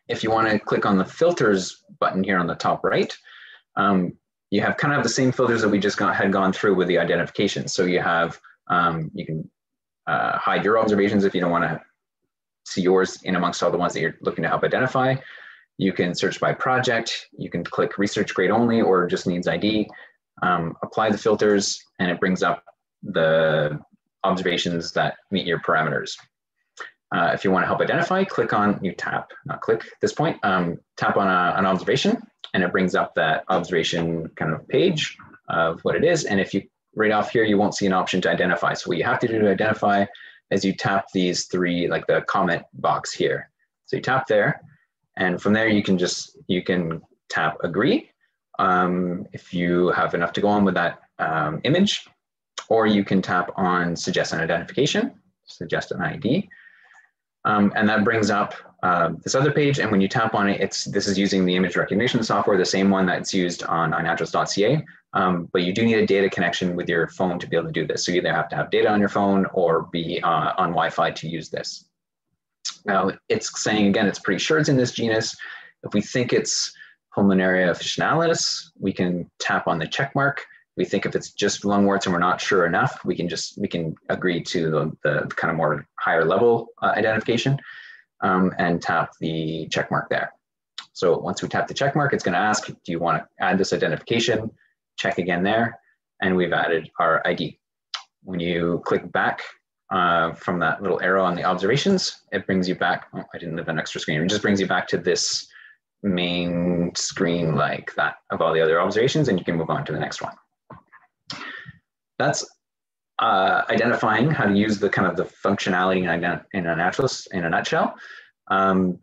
If you want to click on the filters button here on the top right, um, you have kind of the same filters that we just got, had gone through with the identification. So you have, um, you can uh, hide your observations if you don't want to see yours in amongst all the ones that you're looking to help identify. You can search by project. You can click research grade only or just needs ID. Um, apply the filters and it brings up the observations that meet your parameters. Uh, if you want to help identify, click on, you tap, not click at this point, um, tap on a, an observation and it brings up that observation kind of page of what it is. And if you right off here, you won't see an option to identify. So what you have to do to identify is you tap these three, like the comment box here. So you tap there and from there you can just, you can tap agree um, if you have enough to go on with that um, image, or you can tap on suggest an identification, suggest an ID. Um, and that brings up uh, this other page. And when you tap on it, it's this is using the image recognition software, the same one that's used on iNaturalist.ca. Um, but you do need a data connection with your phone to be able to do this. So you either have to have data on your phone or be uh, on Wi-Fi to use this. Now it's saying again, it's pretty sure it's in this genus. If we think it's Pulmonaria officinalis, we can tap on the check mark we think if it's just lungworts and we're not sure enough, we can just we can agree to the, the kind of more higher level uh, identification um, and tap the check mark there. So once we tap the check mark, it's going to ask, do you want to add this identification? Check again there, and we've added our ID. When you click back uh, from that little arrow on the observations, it brings you back. Oh, I didn't leave an extra screen. It just brings you back to this main screen like that of all the other observations, and you can move on to the next one that's uh, identifying how to use the kind of the functionality in, in iNaturalist in a nutshell. Um,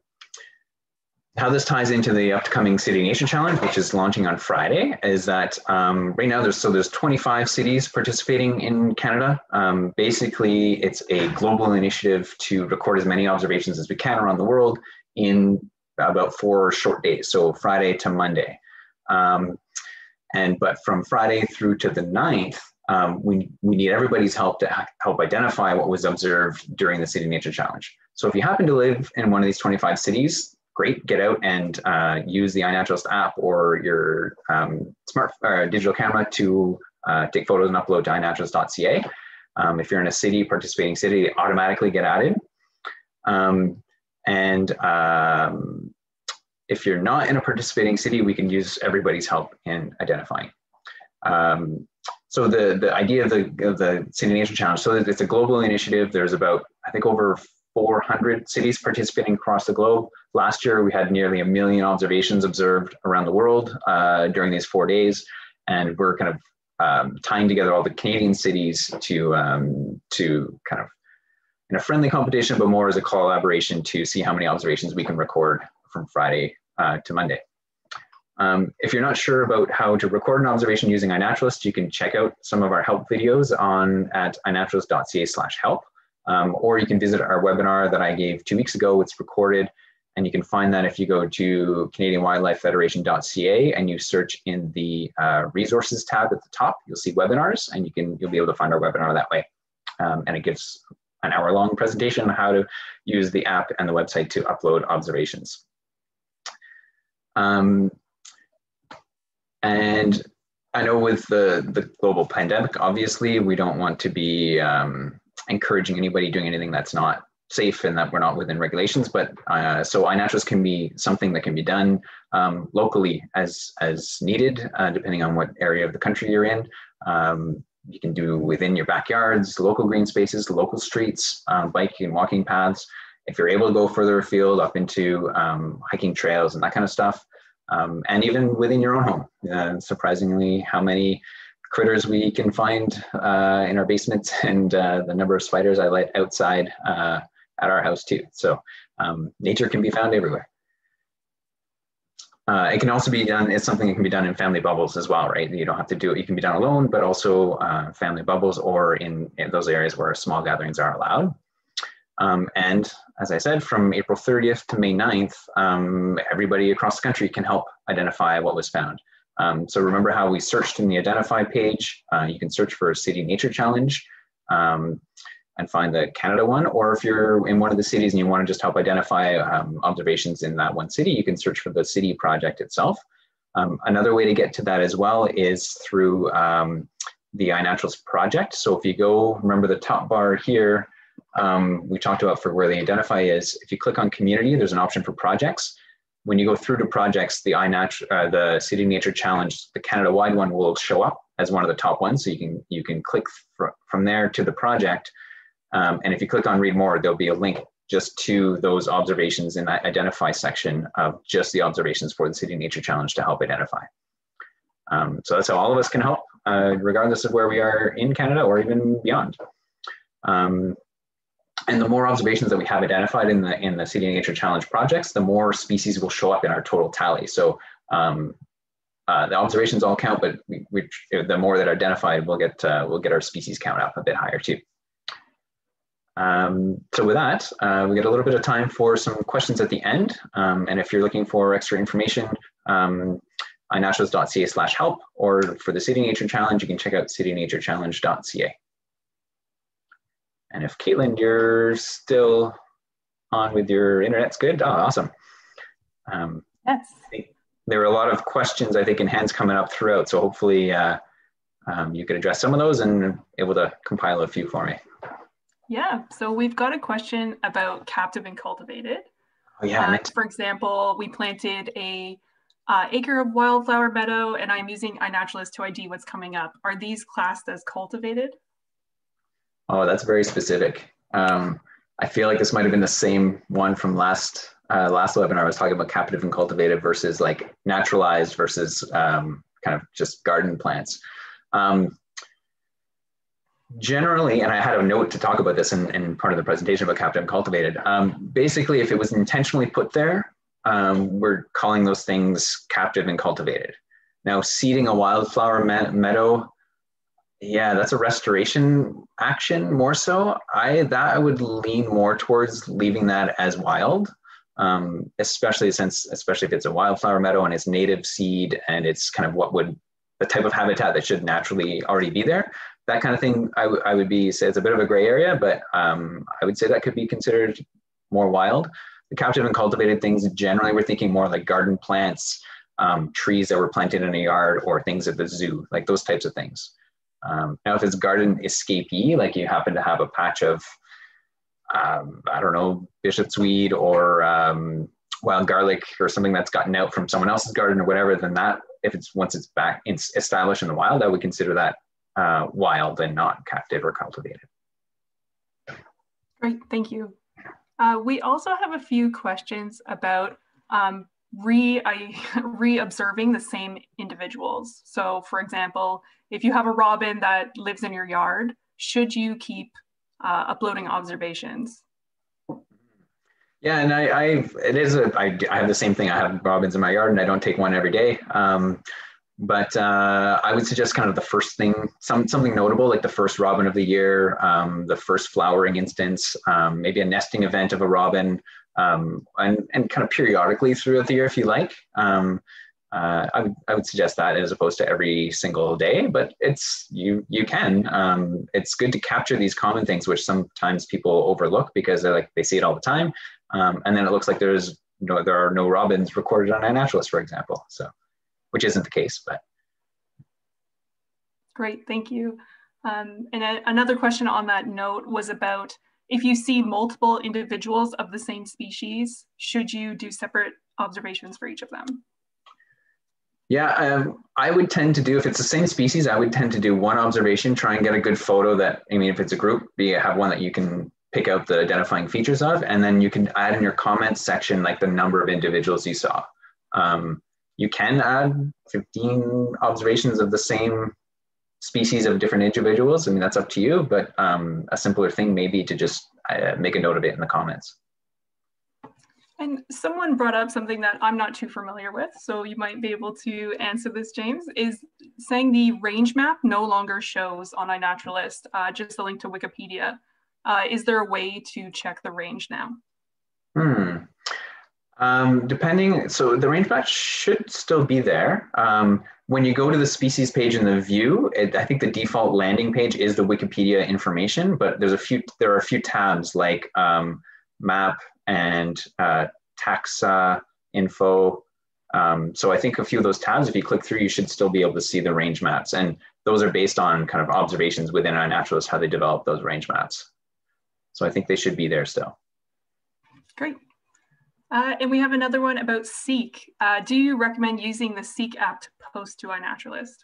how this ties into the upcoming City Nature Challenge, which is launching on Friday, is that um, right now there's so there's 25 cities participating in Canada. Um, basically, it's a global initiative to record as many observations as we can around the world in about four short days, so Friday to Monday. Um, and but from Friday through to the 9th, um, we, we need everybody's help to help identify what was observed during the City Nature Challenge. So if you happen to live in one of these 25 cities, great, get out and uh, use the iNaturalist app or your um, smart uh, digital camera to uh, take photos and upload to iNaturalist.ca. Um, if you're in a city, participating city, automatically get added. Um, and um, if you're not in a participating city, we can use everybody's help in identifying. Um, so the, the idea of the, of the City Nature Challenge, so it's a global initiative. There's about, I think, over 400 cities participating across the globe. Last year, we had nearly a million observations observed around the world uh, during these four days. And we're kind of um, tying together all the Canadian cities to, um, to kind of in a friendly competition, but more as a collaboration to see how many observations we can record from Friday uh, to Monday. Um, if you're not sure about how to record an observation using iNaturalist, you can check out some of our help videos on at inaturalist.ca slash help. Um, or you can visit our webinar that I gave two weeks ago. It's recorded and you can find that if you go to canadianwildlifefederation.ca and you search in the uh, resources tab at the top, you'll see webinars and you can, you'll be able to find our webinar that way. Um, and it gives an hour long presentation on how to use the app and the website to upload observations. Um, and I know with the, the global pandemic, obviously, we don't want to be um, encouraging anybody doing anything that's not safe and that we're not within regulations. But uh, so iNaturalist can be something that can be done um, locally as, as needed, uh, depending on what area of the country you're in. Um, you can do within your backyards, local green spaces, local streets, um, biking and walking paths. If you're able to go further afield up into um, hiking trails and that kind of stuff, um, and even within your own home. Uh, surprisingly, how many critters we can find uh, in our basements and uh, the number of spiders I let outside uh, at our house too. So um, nature can be found everywhere. Uh, it can also be done, it's something that can be done in family bubbles as well, right? You don't have to do it, you can be done alone, but also uh, family bubbles or in, in those areas where small gatherings are allowed. Um, and as I said, from April 30th to May 9th, um, everybody across the country can help identify what was found. Um, so remember how we searched in the identify page, uh, you can search for City Nature Challenge um, and find the Canada one, or if you're in one of the cities and you wanna just help identify um, observations in that one city, you can search for the city project itself. Um, another way to get to that as well is through the iNaturalist project. So if you go, remember the top bar here, um, we talked about for where they identify is if you click on community, there's an option for projects. When you go through to projects, the iNat uh, the City Nature Challenge, the Canada wide one will show up as one of the top ones. So you can you can click fr from there to the project. Um, and if you click on read more, there'll be a link just to those observations in that identify section of just the observations for the City Nature Challenge to help identify. Um, so that's how all of us can help, uh, regardless of where we are in Canada or even beyond. Um, and the more observations that we have identified in the in the City Nature Challenge projects, the more species will show up in our total tally. So um, uh, the observations all count, but we, we, the more that are identified, we'll get uh, we'll get our species count up a bit higher too. Um, so with that, uh, we get a little bit of time for some questions at the end. Um, and if you're looking for extra information, um, inaturalist.ca slash help, or for the City Nature Challenge, you can check out citynaturechallenge.ca. And if Caitlin, you're still on with your internet's good, oh, awesome. Um, yes. There were a lot of questions, I think, in hands coming up throughout. So hopefully uh, um, you could address some of those and able to compile a few for me. Yeah, so we've got a question about captive and cultivated. Oh yeah. Uh, for example, we planted a uh, acre of wildflower meadow and I'm using iNaturalist to ID what's coming up. Are these classed as cultivated? Oh, that's very specific. Um, I feel like this might have been the same one from last uh, last webinar. I was talking about captive and cultivated versus like naturalized versus um, kind of just garden plants. Um, generally, and I had a note to talk about this in, in part of the presentation about captive and cultivated. Um, basically, if it was intentionally put there, um, we're calling those things captive and cultivated. Now, seeding a wildflower me meadow, yeah, that's a restoration action more so. I that I would lean more towards leaving that as wild, um, especially since especially if it's a wildflower meadow and it's native seed and it's kind of what would the type of habitat that should naturally already be there that kind of thing, I, I would be say it's a bit of a gray area, but um, I would say that could be considered more wild. The captive and cultivated things, generally, we're thinking more like garden plants, um, trees that were planted in a yard, or things at the zoo, like those types of things. Um, now, if it's garden escapee, like you happen to have a patch of, um, I don't know, bishop's weed or um, wild garlic or something that's gotten out from someone else's garden or whatever, then that, if it's once it's back in, established in the wild, I would consider that uh, wild and not captive or cultivated. Great, thank you. Uh, we also have a few questions about um, re, I, re-observing the same individuals. So for example, if you have a robin that lives in your yard, should you keep uh, uploading observations? Yeah, and I, I it is a, I, I have the same thing. I have robins in my yard and I don't take one every day. Um, but uh, I would suggest kind of the first thing, some something notable like the first robin of the year, um, the first flowering instance, um, maybe a nesting event of a robin, um, and and kind of periodically throughout the year if you like. Um, uh, I would suggest that as opposed to every single day, but it's you you can. Um, it's good to capture these common things which sometimes people overlook because they're like they see it all the time, um, and then it looks like there's no there are no robins recorded on iNaturalist, for example. So which isn't the case, but. Great, thank you. Um, and a, another question on that note was about if you see multiple individuals of the same species, should you do separate observations for each of them? Yeah, um, I would tend to do, if it's the same species, I would tend to do one observation, try and get a good photo that, I mean, if it's a group, be have one that you can pick out the identifying features of, and then you can add in your comments section, like the number of individuals you saw. Um, you can add 15 observations of the same species of different individuals. I mean, that's up to you, but um, a simpler thing may be to just uh, make a note of it in the comments. And someone brought up something that I'm not too familiar with, so you might be able to answer this, James, is saying the range map no longer shows on iNaturalist, uh, just a link to Wikipedia. Uh, is there a way to check the range now? Hmm. Um, depending, so the range map should still be there. Um, when you go to the species page in the view, it, I think the default landing page is the Wikipedia information, but there's a few, there are a few tabs like um, map and uh, taxa info. Um, so I think a few of those tabs, if you click through, you should still be able to see the range maps. And those are based on kind of observations within iNaturalist, how they develop those range maps. So I think they should be there still. Great. Uh, and we have another one about Seek. Uh, do you recommend using the Seek app to post to iNaturalist?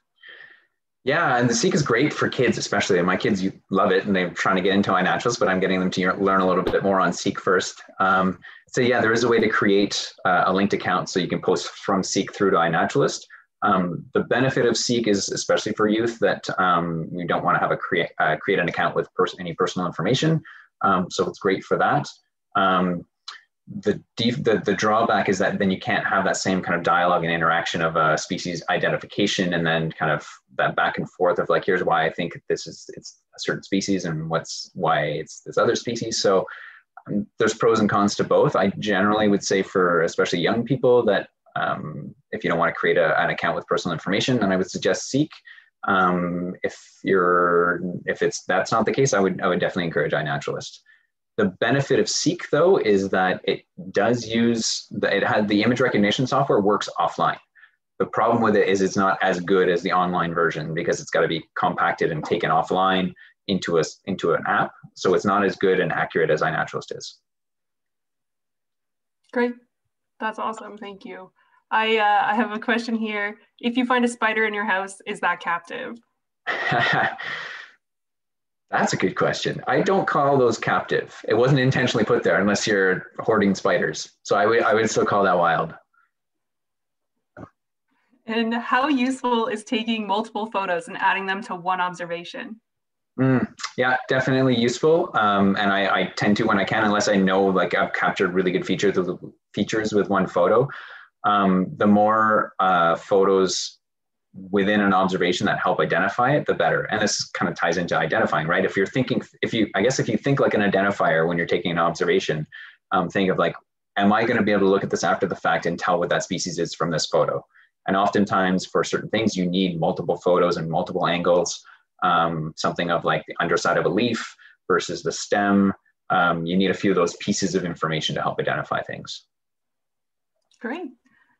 Yeah, and the Seek is great for kids, especially. My kids you love it, and they're trying to get into iNaturalist, but I'm getting them to learn a little bit more on Seek first. Um, so yeah, there is a way to create uh, a linked account so you can post from Seek through to iNaturalist. Um, the benefit of Seek is, especially for youth, that um, you don't want to have a create uh, create an account with pers- any personal information. Um, so it's great for that. Um, the, def- the the drawback is that then you can't have that same kind of dialogue and interaction of a species identification and then kind of that back and forth of like here's why I think this is it's a certain species and what's why it's this other species. So um, there's pros and cons to both. I generally would say for especially young people that um, if you don't want to create a, an account with personal information, then I would suggest Seek. Um, if you're if it's that's not the case, I would I would definitely encourage iNaturalist. The benefit of Seek though is that it does use the, it had the image recognition software works offline. The problem with it is it's not as good as the online version because it's got to be compacted and taken offline into a into an app. So it's not as good and accurate as iNaturalist is. Great, that's awesome. Thank you. I uh, I have a question here. If you find a spider in your house, is that captive? That's a good question. I don't call those captive. It wasn't intentionally put there unless you're hoarding spiders. So I would I would still call that wild. And how useful is taking multiple photos and adding them to one observation? Mm, yeah, definitely useful. Um, and I, I, tend to when I can, unless I know like I've captured really good features with features with one photo. Um, the more uh, photos within an observation that help identify it, the better. And this kind of ties into identifying, right? If you're thinking, if you, I guess if you think like an identifier when you're taking an observation, um, think of like, am I going to be able to look at this after the fact and tell what that species is from this photo? And oftentimes for certain things, you need multiple photos and multiple angles. Um, something of like the underside of a leaf versus the stem. Um, you need a few of those pieces of information to help identify things. Great.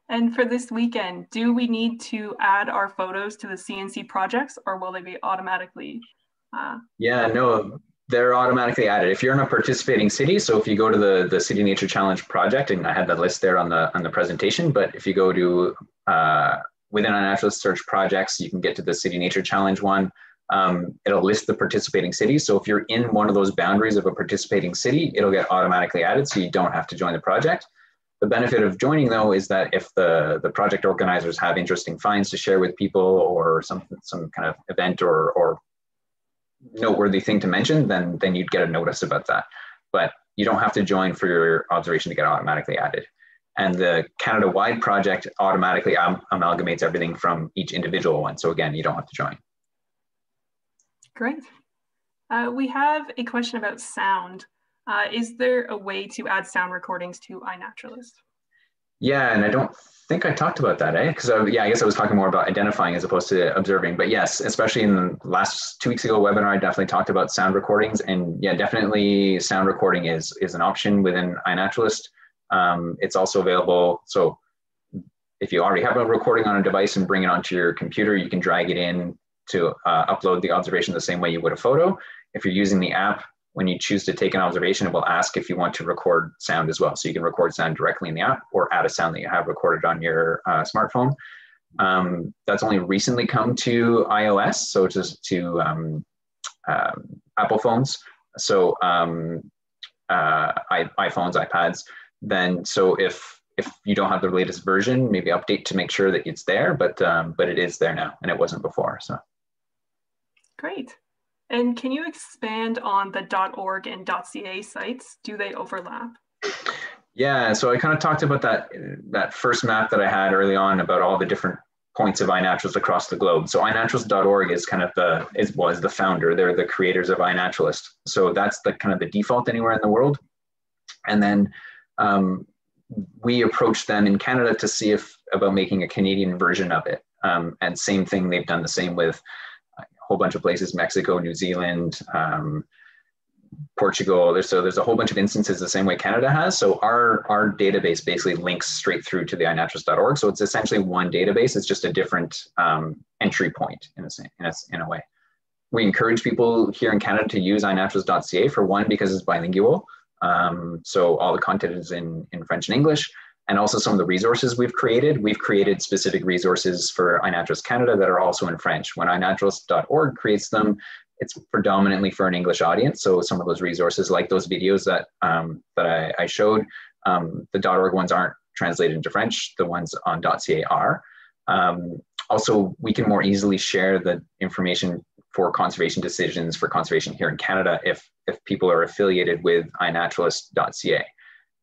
And for this weekend, do we need to add our photos to the CNC projects or will they be automatically? Uh, yeah, no, they're automatically added. If you're in a participating city, so if you go to the, the City Nature Challenge project, and I had that list there on the, on the presentation, but if you go to uh, within iNaturalist search projects, you can get to the City Nature Challenge one. Um, it'll list the participating cities. So if you're in one of those boundaries of a participating city, it'll get automatically added so you don't have to join the project. The benefit of joining though is that if the, the project organizers have interesting finds to share with people or some, some kind of event or, or noteworthy thing to mention, then, then you'd get a notice about that. But you don't have to join for your observation to get automatically added. And the Canada-wide project automatically am amalgamates everything from each individual one. So again, you don't have to join. Great. Uh, we have a question about sound. Uh, is there a way to add sound recordings to iNaturalist? Yeah, and I don't think I talked about that, eh? Because yeah, I guess I was talking more about identifying as opposed to observing. But yes, especially in the last two weeks ago webinar, I definitely talked about sound recordings, and yeah, definitely sound recording is is an option within iNaturalist. Um, it's also available. So if you already have a recording on a device and bring it onto your computer, you can drag it in to uh, upload the observation the same way you would a photo. If you're using the app, when you choose to take an observation, it will ask if you want to record sound as well. So you can record sound directly in the app or add a sound that you have recorded on your uh, smartphone. Um, that's only recently come to iOS, so just to um, uh, Apple phones. So um, uh, iPhones, iPads. Then, so if if you don't have the latest version, maybe update to make sure that it's there. But um, but it is there now, and it wasn't before. So great. And can you expand on the .org and .ca sites? Do they overlap? Yeah, so I kind of talked about that that first map that I had early on about all the different points of iNaturalist across the globe. So iNaturalist.org is kind of the is was the founder. They're the creators of iNaturalist. So that's the kind of the default anywhere in the world. And then um, we approached them in Canada to see if about making a Canadian version of it. Um, and same thing, they've done the same with whole bunch of places Mexico, New Zealand, um, Portugal. There's, so there's a whole bunch of instances the same way Canada has. So our, our database basically links straight through to the iNaturalist.org. So it's essentially one database. It's just a different um, entry point in a, in, a, in a way. We encourage people here in Canada to use iNaturalist.ca for one, because it's bilingual. Um, so all the content is in, in French and English. And also some of the resources we've created. We've created specific resources for iNaturalist Canada that are also in French. When iNaturalist.org creates them, it's predominantly for an English audience. So some of those resources, like those videos that um, that I, I showed, um, the .org ones aren't translated into French. The ones on .ca are. Um, also, we can more easily share the information for conservation decisions for conservation here in Canada if if people are affiliated with iNaturalist.ca.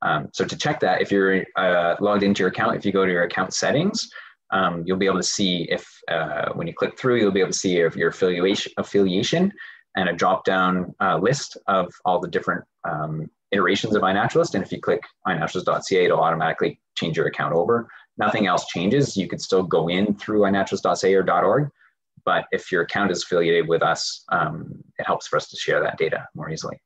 Um, so to check that, if you're uh, logged into your account, if you go to your account settings, um, you'll be able to see if, uh, when you click through, you'll be able to see if your affiliation, affiliation and a drop-down uh, list of all the different um, iterations of iNaturalist. And if you click iNaturalist.ca, it'll automatically change your account over. Nothing else changes. You can still go in through iNaturalist.ca or .org, but if your account is affiliated with us, um, it helps for us to share that data more easily.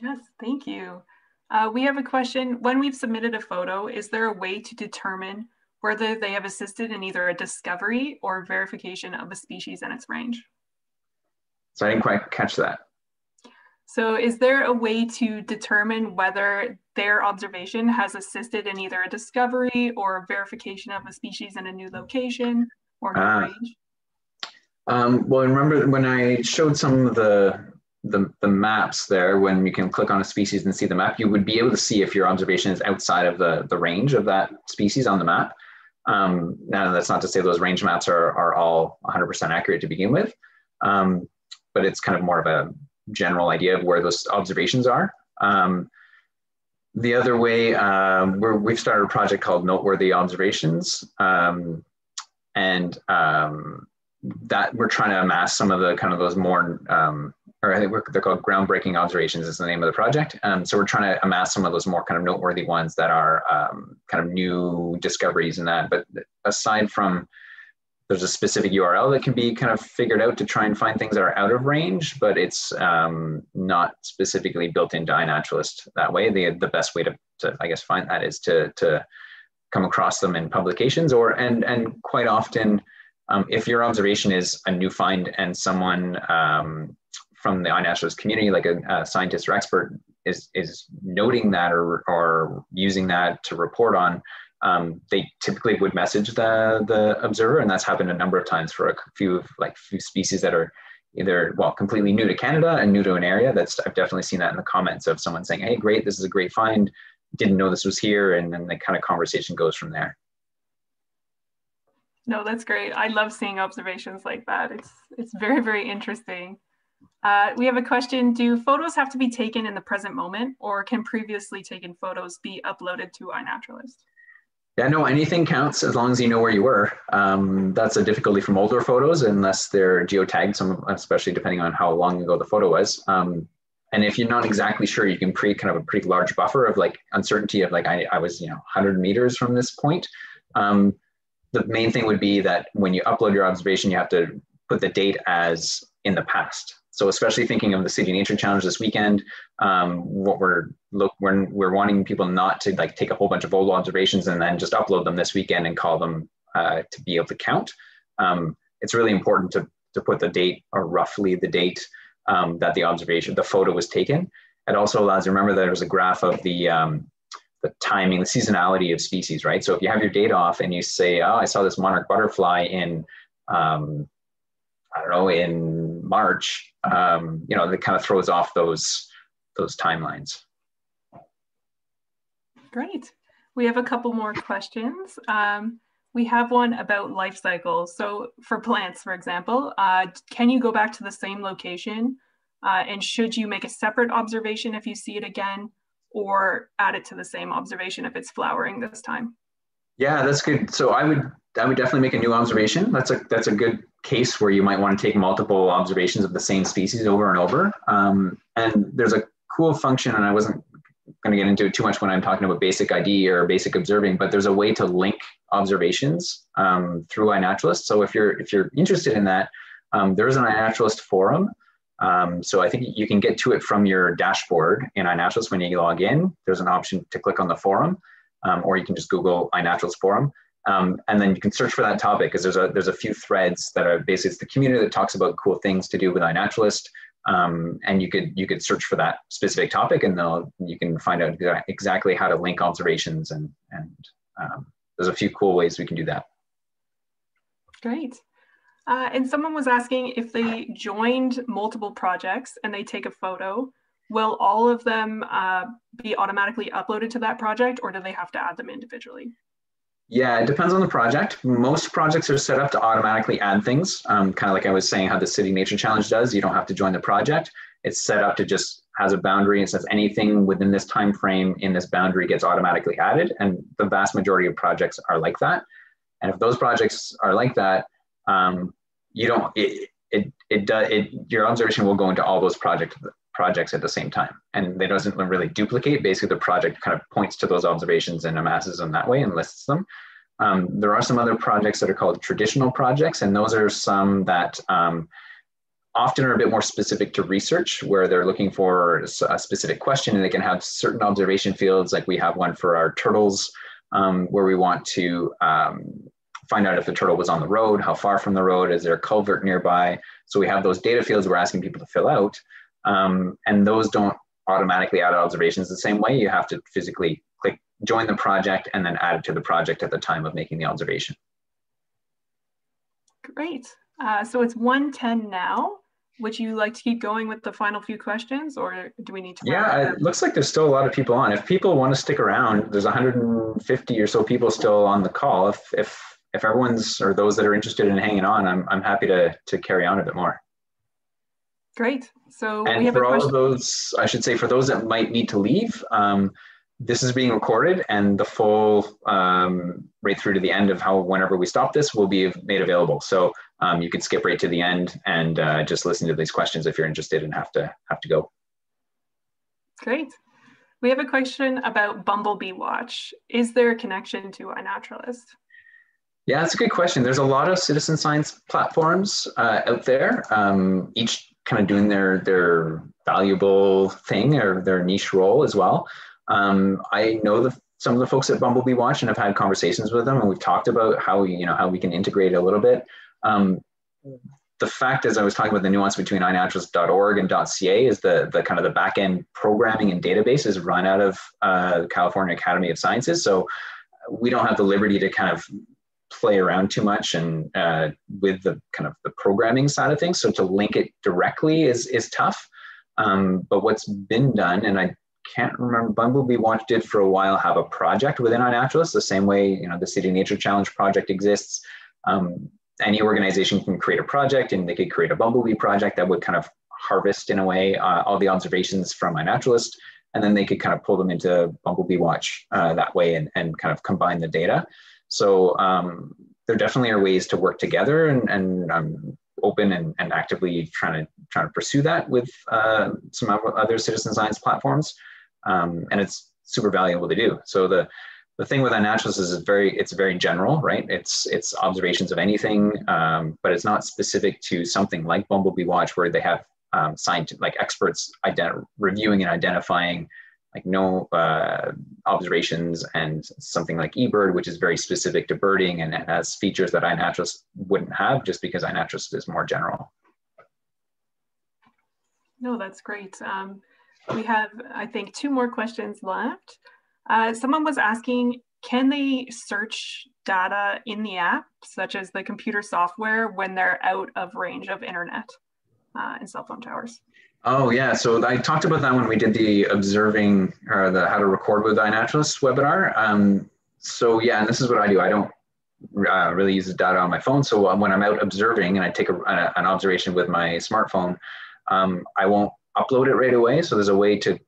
Yes, thank you. Uh, we have a question. When we've submitted a photo, is there a way to determine whether they have assisted in either a discovery or verification of a species and its range? So I didn't quite catch that. So is there a way to determine whether their observation has assisted in either a discovery or verification of a species in a new location or new uh, range? Um, well, remember when I showed some of the the, the maps there, when you can click on a species and see the map, you would be able to see if your observation is outside of the, the range of that species on the map. Um, now, that's not to say those range maps are, are all 100% accurate to begin with, um, but it's kind of more of a general idea of where those observations are. Um, the other way, um, we have started a project called Noteworthy Observations, um, and um, that we're trying to amass some of the kind of those more or I think they're called groundbreaking observations is the name of the project. Um, so we're trying to amass some of those more kind of noteworthy ones that are um, kind of new discoveries and that. But aside from there's a specific URL that can be kind of figured out to try and find things that are out of range, but it's um, not specifically built into iNaturalist that way. The, the best way to, to, I guess, find that is to, to come across them in publications or, and, and quite often, um, if your observation is a new find and someone um, from the iNaturalist community, like a, a, scientist or expert, is is noting that or or using that to report on, um, they typically would message the the observer, and that's happened a number of times for a few of like few species that are either well completely new to Canada and new to an area. That's I've definitely seen that in the comments of someone saying, "Hey, great, this is a great find. Didn't know this was here," and then the kind of conversation goes from there. No, that's great. I love seeing observations like that. It's it's very very interesting. Uh, we have a question. Do photos have to be taken in the present moment or can previously taken photos be uploaded to iNaturalist? Yeah, no, anything counts as long as you know where you were. Um, that's a difficulty from older photos unless they're geotagged, some, especially depending on how long ago the photo was. Um, and if you're not exactly sure, you can create kind of a pretty large buffer of like uncertainty of like, I, I was, you know, 100 meters from this point. Um, the main thing would be that when you upload your observation, you have to put the date as in the past. So especially thinking of the City Nature Challenge this weekend, um, what we're look we're, we're wanting people not to like take a whole bunch of old observations and then just upload them this weekend and call them uh, to be able to count. Um, it's really important to to put the date or roughly the date um, that the observation, the photo was taken. It also allows, remember that was a graph of the, um, the timing, the seasonality of species, right? So if you have your date off and you say, oh, I saw this monarch butterfly in um, I don't know, in March, um, you know, that kind of throws off those those timelines. Great. We have a couple more questions. Um, we have one about life cycles. So for plants, for example, uh, can you go back to the same location? Uh, and should you make a separate observation if you see it again or add it to the same observation if it's flowering this time? Yeah, that's good. So I would I would definitely make a new observation. That's a that's a good case where you might want to take multiple observations of the same species over and over. Um, and there's a cool function, and I wasn't going to get into it too much when I'm talking about basic ID or basic observing, but there's a way to link observations um, through iNaturalist. So if you're if you're interested in that, um, there's an iNaturalist forum. Um, so I think you can get to it from your dashboard in iNaturalist when you log in. There's an option to click on the forum, um, or you can just Google iNaturalist forum. Um, and then you can search for that topic because there's a there's a few threads that are basically it's the community that talks about cool things to do with iNaturalist. Um, and you could you could search for that specific topic, and they'll you can find out exactly how to link observations, and and um, there's a few cool ways we can do that. Great. Uh, and someone was asking if they joined multiple projects and they take a photo, will all of them uh, be automatically uploaded to that project or do they have to add them individually? Yeah, it depends on the project. Most projects are set up to automatically add things, um, kind of like I was saying how the City Nature Challenge does. You don't have to join the project. It's set up to just has a boundary and says anything within this time frame in this boundary gets automatically added. And the vast majority of projects are like that. And if those projects are like that, um, you don't it it it does it your observation will go into all those project projects at the same time and it doesn't really duplicate basically the project kind of points to those observations and amasses them that way and lists them um, there are some other projects that are called traditional projects and those are some that um, often are a bit more specific to research where they're looking for a specific question and they can have certain observation fields like we have one for our turtles um, where we want to um, find out if the turtle was on the road, how far from the road, is there a culvert nearby? So we have those data fields we're asking people to fill out. Um, and those don't automatically add observations the same way. You have to physically click join the project and then add it to the project at the time of making the observation. Great. Uh, so it's 110 now. Would you like to keep going with the final few questions or do we need to? Yeah, it looks like there's still a lot of people on. If people want to stick around, there's 150 or so people still on the call. If, if if everyone's or those that are interested in hanging on, I'm, I'm happy to, to carry on a bit more. Great. So and for all of those, I should say for those that might need to leave, um, this is being recorded and the full um, right through to the end of how whenever we stop this will be made available. So um, you can skip right to the end and uh, just listen to these questions if you're interested and have to have to go. Great. We have a question about Bumblebee Watch. Is there a connection to iNaturalist? Yeah, that's a good question. There's a lot of citizen science platforms uh, out there, um, each kind of doing their their valuable thing or their niche role as well. Um, I know the, some of the folks at Bumblebee Watch and have had conversations with them, and we've talked about how we, you know how we can integrate a little bit. Um, the fact, as I was talking about the nuance between iNaturalist.org and .ca, is the the kind of the back end programming and database is run out of uh, California Academy of Sciences. So we don't have the liberty to kind of play around too much and uh, with the kind of the programming side of things. So to link it directly is is tough. Um, but what's been done, and I can't remember, Bumblebee Watch did for a while have a project within iNaturalist, the same way you know the City Nature Challenge project exists. Um, any organization can create a project, and they could create a Bumblebee project that would kind of harvest in a way uh, all the observations from iNaturalist, and then they could kind of pull them into Bumblebee Watch uh, that way and, and kind of combine the data. So um, there definitely are ways to work together, and, and I'm open and, and actively trying to trying to pursue that with uh, some other citizen science platforms, um, and it's super valuable to do. So the the thing with iNaturalist is it's very it's very general, right? It's it's observations of anything, um, but it's not specific to something like Bumblebee Watch, where they have um, scientific like experts ident- reviewing and identifying like no uh, observations and something like eBird, which is very specific to birding and has features that iNaturalist wouldn't have just because iNaturalist is more general. No, that's great. Um, we have, I think, two more questions left. Uh, someone was asking, can they search data in the app, such as the computer software, when they're out of range of internet uh, and cell phone towers? Oh yeah, so I talked about that when we did the observing or the how to record with iNaturalist webinar. Um, so yeah, and this is what I do. I don't uh, really use the data on my phone. So when I'm out observing and I take a, a, an observation with my smartphone, um, I won't upload it right away. So there's a way to,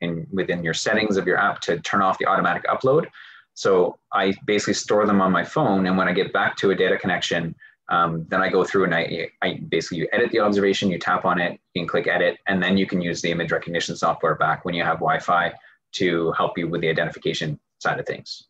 in within your settings of your app, to turn off the automatic upload. So I basically store them on my phone, and when I get back to a data connection, um, then I go through and I, I basically you edit the observation, you tap on it, you can click edit, and then you can use the image recognition software back when you have Wi-Fi to help you with the identification side of things.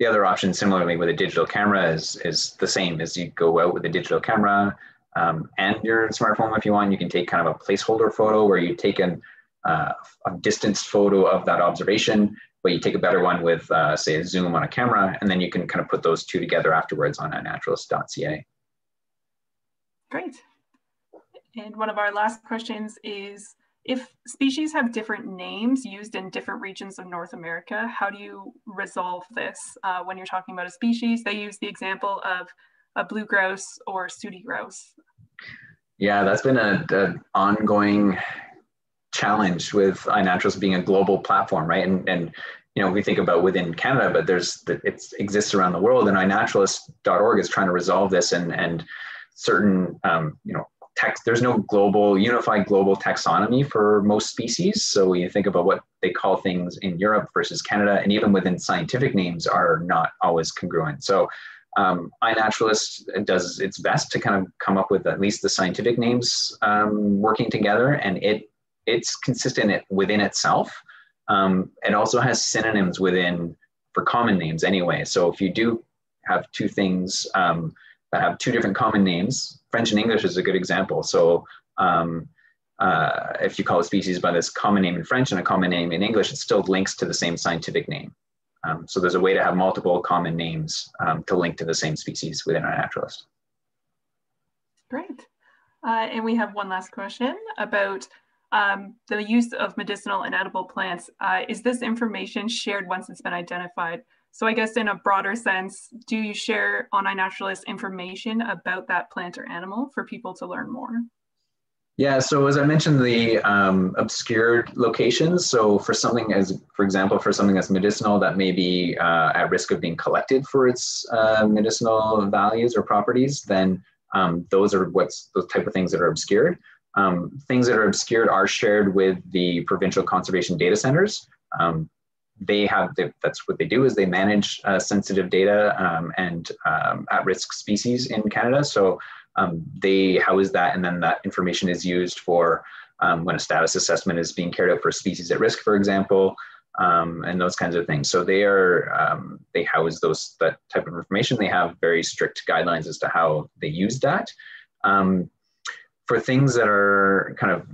The other option, similarly with a digital camera, is, is the same as you go out with a digital camera um, and your smartphone if you want. You can take kind of a placeholder photo where you take an, uh, a distanced photo of that observation but you take a better one with, uh, say, a zoom on a camera, and then you can kind of put those two together afterwards on iNaturalist.ca. Great. And one of our last questions is, if species have different names used in different regions of North America, how do you resolve this uh, when you're talking about a species? They use the example of a blue grouse or sooty grouse. Yeah, that's been an ongoing challenge with iNaturalist being a global platform, right? And, and you know, we think about within Canada, but there's that it exists around the world, and iNaturalist.org is trying to resolve this, and and certain um, you know text there's no global unified global taxonomy for most species so when you think about what they call things in europe versus canada and even within scientific names are not always congruent so um, iNaturalist does its best to kind of come up with at least the scientific names um, working together, and it it's consistent within itself. Um, it also has synonyms within for common names anyway. So if you do have two things um, that have two different common names, French and English is a good example. So um, uh, if you call a species by this common name in French and a common name in English, it still links to the same scientific name. Um, so there's a way to have multiple common names um, to link to the same species within iNaturalist. Great. Uh, and we have one last question about um, the use of medicinal and edible plants. Uh, is this information shared once it's been identified? So I guess in a broader sense, do you share on iNaturalist information about that plant or animal for people to learn more? Yeah, so as I mentioned, the um, obscured locations. So for something as, for example, for something that's medicinal that may be uh, at risk of being collected for its uh, medicinal values or properties, then um, those are what's those type of things that are obscured. Um, things that are obscured are shared with the provincial conservation data centers. Um, they have that's what they do is they manage uh, sensitive data um, and um, at-risk species in Canada. So um, they house that and then that information is used for um, when a status assessment is being carried out for species at risk, for example, and those kinds of things. So they are, they house those, that type of information. They have very strict guidelines as to how they use that. Um, for things that are kind of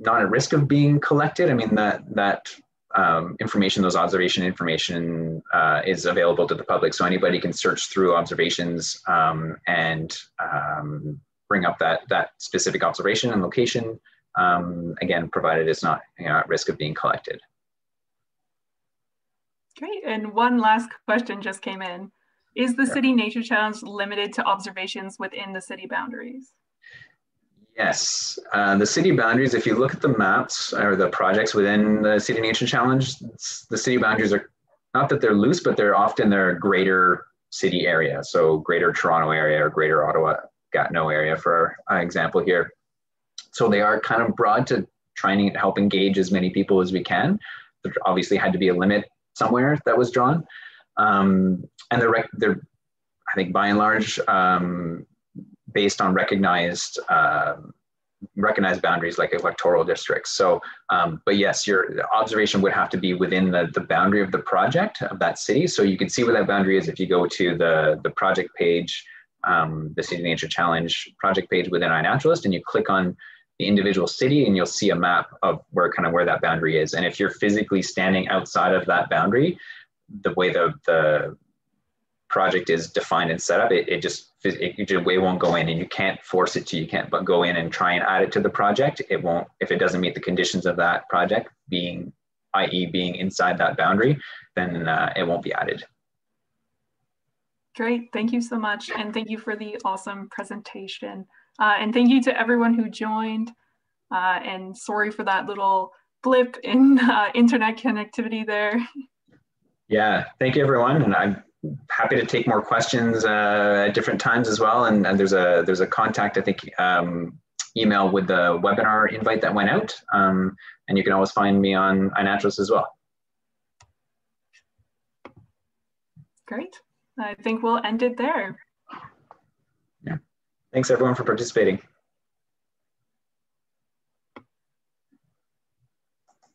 not at risk of being collected, I mean, that, that um, information, those observation information uh, is available to the public. So anybody can search through observations um, and um, bring up that, that specific observation and location, um, again, provided it's not you know, at risk of being collected. Great, and one last question just came in. Is the City Nature Challenge limited to observations within the city boundaries? Yes, uh, the city boundaries, if you look at the maps or the projects within the City Nature Challenge, the city boundaries are not that they're loose, but they're often their greater city area. So greater Toronto area or greater Ottawa Gatineau area for example here. So they are kind of broad to trying to help engage as many people as we can. There obviously had to be a limit somewhere that was drawn. Um, and they're, they're, I think by and large, um, based on recognized uh, recognized boundaries like electoral districts. So, um, but yes, your observation would have to be within the, the boundary of the project of that city. So you can see where that boundary is if you go to the, the project page, um, the City Nature Challenge project page within iNaturalist, and you click on the individual city and you'll see a map of where kind of where that boundary is. And if you're physically standing outside of that boundary, the way the, the project is defined and set up, it, it just it, it, it won't go in and you can't force it to, you can't but go in and try and add it to the project. It won't, if it doesn't meet the conditions of that project being, i.e. being inside that boundary, then uh, it won't be added. Great, thank you so much. And thank you for the awesome presentation. Uh, and thank you to everyone who joined. Uh, and sorry for that little blip in uh, internet connectivity there. Yeah, thank you everyone. And I'm happy to take more questions uh, at different times as well. And, and, there's a there's a contact I think um, email with the webinar invite that went out, um, and you can always find me on iNaturalist as well. Great. I think we'll end it there. Yeah. Thanks everyone for participating.